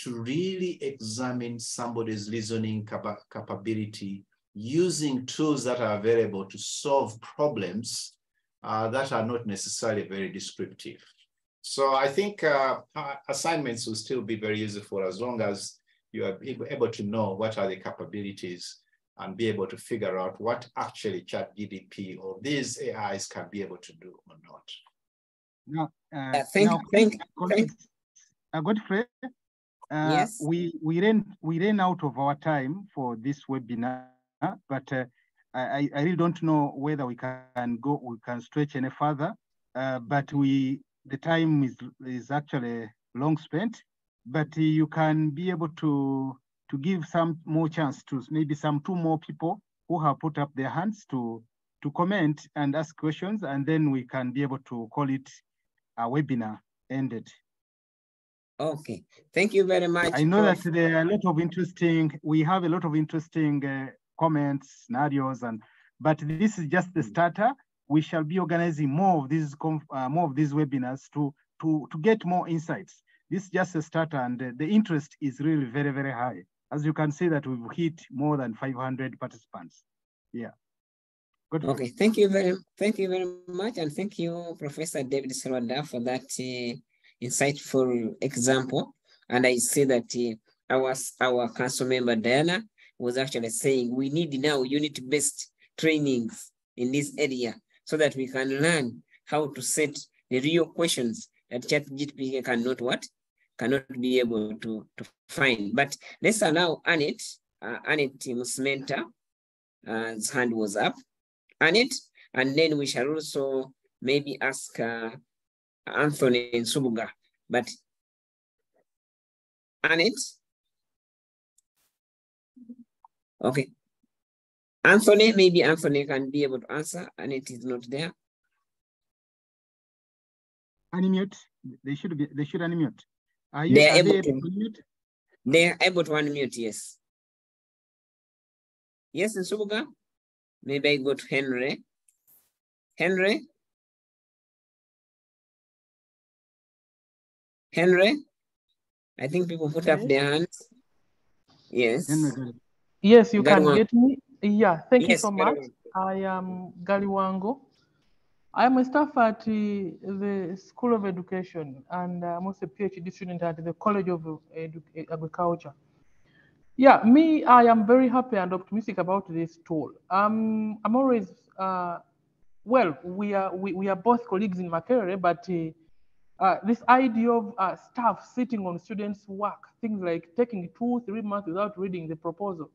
to really examine somebody's listening capa- capability using tools that are available to solve problems uh, that are not necessarily very descriptive. So I think uh, uh, assignments will still be very useful as long as you are able, able to know what are the capabilities and be able to figure out what actually chat GDP or these AIs can be able to do or not. Now, uh, Yeah, thank- now, thank- colleagues, uh, Godfrey, uh, Yes. we we ran we ran out of our time for this webinar, but uh, I I really don't know whether we can go we can stretch any further. Uh, but we the time is is actually long spent, but you can be able to to give some more chance to maybe some two more people who have put up their hands to to comment and ask questions, and then we can be able to call it a webinar ended. Okay, thank you very much. I know that there are a lot of interesting, we have a lot of interesting uh, comments, scenarios, and but this is just the starter. We shall be organizing more of these uh, more of these webinars to to to get more insights. This is just a starter, and uh, the interest is really very very high. As you can see that we've hit more than 500 participants. Yeah. Good. Okay, thank you very, thank you very much, and thank you, Professor David Serwadda, for that uh, insightful example. And I see that uh, our, our council member Diana was actually saying we need now unit-based trainings in this area so that we can learn how to set the real questions that ChatGPT cannot what? Cannot be able to, to find. But let's allow Annette, uh, Annette Musmenta, uh, his hand was up. Annette, and then we shall also maybe ask uh, Anthony Nsubuga. But Annette? Okay. Anthony, maybe Anthony can be able to answer, and it is not there. Unmute. They should be. They should unmute. Are you They are are able they to. unmute? They are able to unmute, yes. Yes, Nsubuga? Maybe I go to Henry. Henry? Henry? I think people put up their hands. Yes. Henry. Yes, you can get me. Yeah, thank you so much. I am Galiwango. I am a staff at uh, the School of Education and I'm also a PhD student at the College of Edu- Agriculture. Yeah, me, I am very happy and optimistic about this tool. Um, I'm always, uh, well, we are we, we are both colleagues in Makerere, but uh, uh, this idea of uh, staff sitting on students' work, things like taking two, three months without reading the proposal.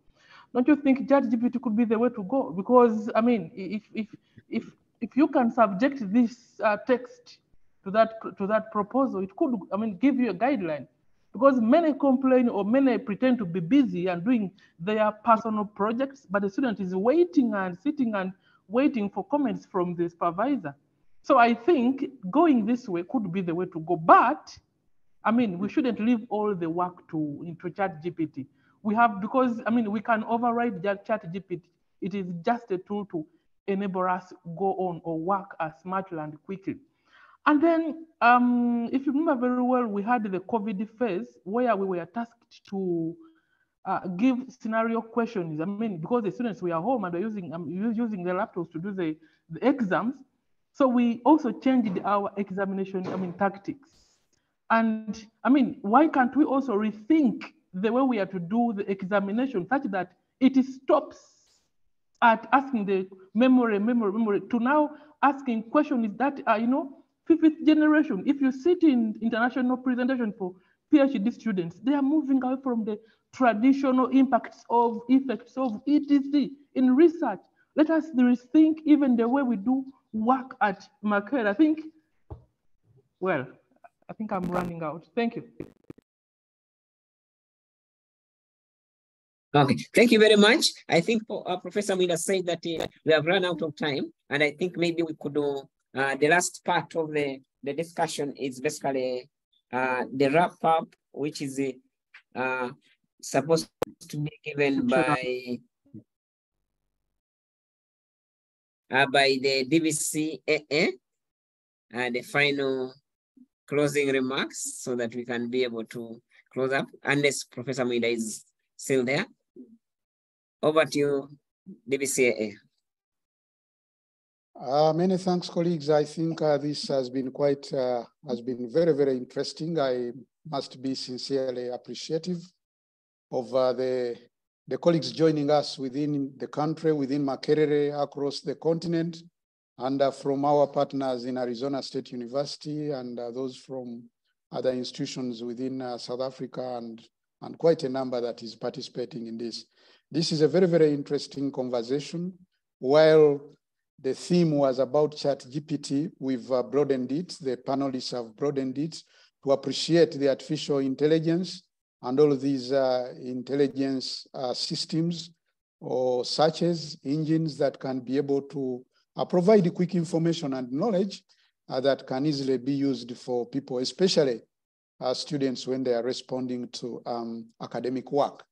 Don't you think ChatGPT could be the way to go? Because I mean, if if if if you can subject this uh, text to that to that proposal, it could I mean give you a guideline. Because many complain or many pretend to be busy and doing their personal projects, but the student is waiting and sitting and waiting for comments from the supervisor. So I think going this way could be the way to go. But I mean, we shouldn't leave all the work to into Chat GPT. We have because I mean we can override Chat GPT. It is just a tool to enable us go on or work as smartly and quickly. And then, um, if you remember very well, we had the COVID phase where we were tasked to uh, give scenario questions. I mean, because the students were home and were using um, using their laptops to do the, the exams, so we also changed our examination. I mean, tactics. And I mean, why can't we also rethink the way we are to do the examination such that it stops at asking the memory, memory, memory, to now asking questions that are, you know, fifth generation. If you sit in international presentation for PhD students, they are moving away from the traditional impacts of effects of ETC in research. Let us rethink even the way we do work at Makerere. I think, well, I think I'm running out. Thank you. Okay, thank you very much. I think uh, Professor Muyinda said that uh, we have run out of time, and I think maybe we could do uh, the last part of the, the discussion is basically uh, the wrap up, which is uh, supposed to be given by uh, by the DVCAA, uh, the final closing remarks, so that we can be able to close up, unless Professor Muyinda is still there. Over to you, DVCAA. Uh, many thanks, colleagues. I think uh, this has been quite, uh, has been very, very interesting. I must be sincerely appreciative of uh, the, the colleagues joining us within the country, within Makerere, across the continent, and uh, from our partners in Arizona State University and uh, those from other institutions within South Africa and, and quite a number that is participating in this. This is a very, very interesting conversation. While the theme was about chat GPT, we've uh, broadened it, the panelists have broadened it to appreciate the artificial intelligence and all these uh, intelligence uh, systems or searches, engines that can be able to uh, provide quick information and knowledge uh, that can easily be used for people, especially uh, students when they are responding to um, academic work.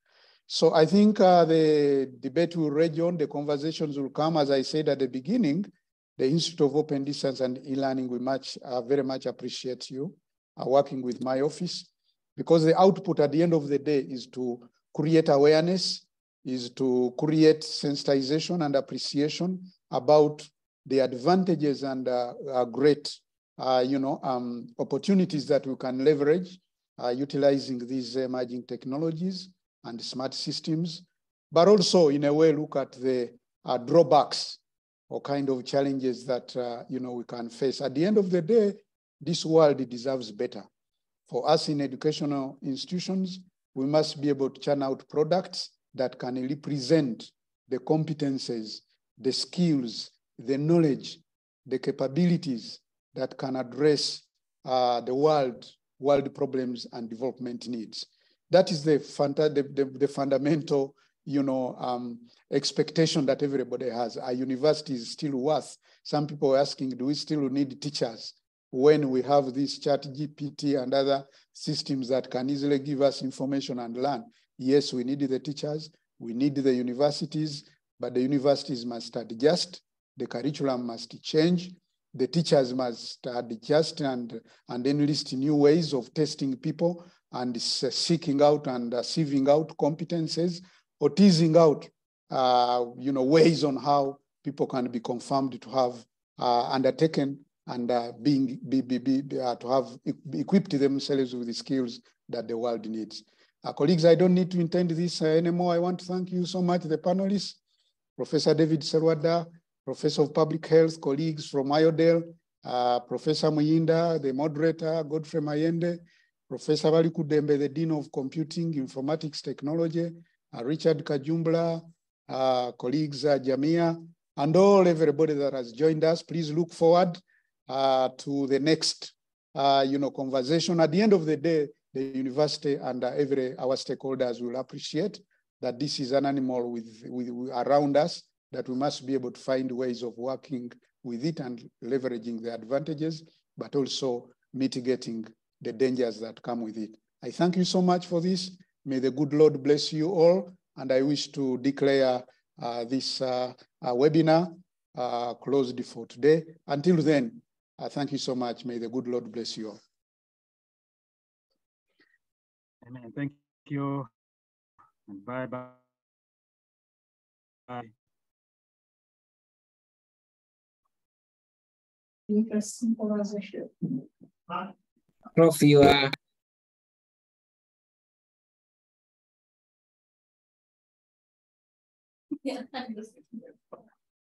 So I think uh, the debate will rage on, the conversations will come. As I said at the beginning, the Institute of Open Distance and E-Learning, we much, uh, very much appreciate you uh, working with my office because the output at the end of the day is to create awareness, is to create sensitization and appreciation about the advantages and uh, uh, great, uh, you know, um, opportunities that we can leverage utilizing these emerging technologies and smart systems, but also in a way look at the uh, drawbacks or kind of challenges that uh, you know we can face. At the end of the day, this world deserves better. For us in educational institutions, we must be able to churn out products that can represent the competences, the skills, the knowledge, the capabilities that can address uh, the world, world problems and development needs. That is the, funda the, the, the fundamental you know, um, expectation that everybody has. Our university is still worth. Some people are asking, do we still need teachers when we have this chat GPT and other systems that can easily give us information and learn? Yes, we need the teachers, we need the universities, but the universities must adjust, the curriculum must change, the teachers must adjust and, and enlist new ways of testing people and seeking out and sieving out competences or teasing out, uh, you know, ways on how people can be confirmed to have uh, undertaken and uh, being be, be, be, uh, to have equipped themselves with the skills that the world needs. Uh, colleagues, I don't need to intend this uh, anymore. I want to thank you so much, the panelists, Professor David Serwadda, Professor of Public Health, colleagues from Iredell, Professor Muyinda, the moderator, Godfrey Mayende, Professor Balikuddembe, the Dean of Computing, Informatics Technology, uh, Richard Kajumbula, uh, colleagues uh, Jamiah, and all everybody that has joined us. Please look forward uh, to the next uh, you know, conversation. At the end of the day, the university and uh, every our stakeholders will appreciate that this is an animal with, with, with around us that we must be able to find ways of working with it and leveraging the advantages, but also mitigating the dangers that come with it. I thank you so much for this. May the good Lord bless you all. And I wish to declare uh, this uh, uh, webinar uh, closed for today. Until then, uh, thank you so much. May the good Lord bless you all. Amen. Thank you. And Bye bye. Bye. Prof, you are Yeah.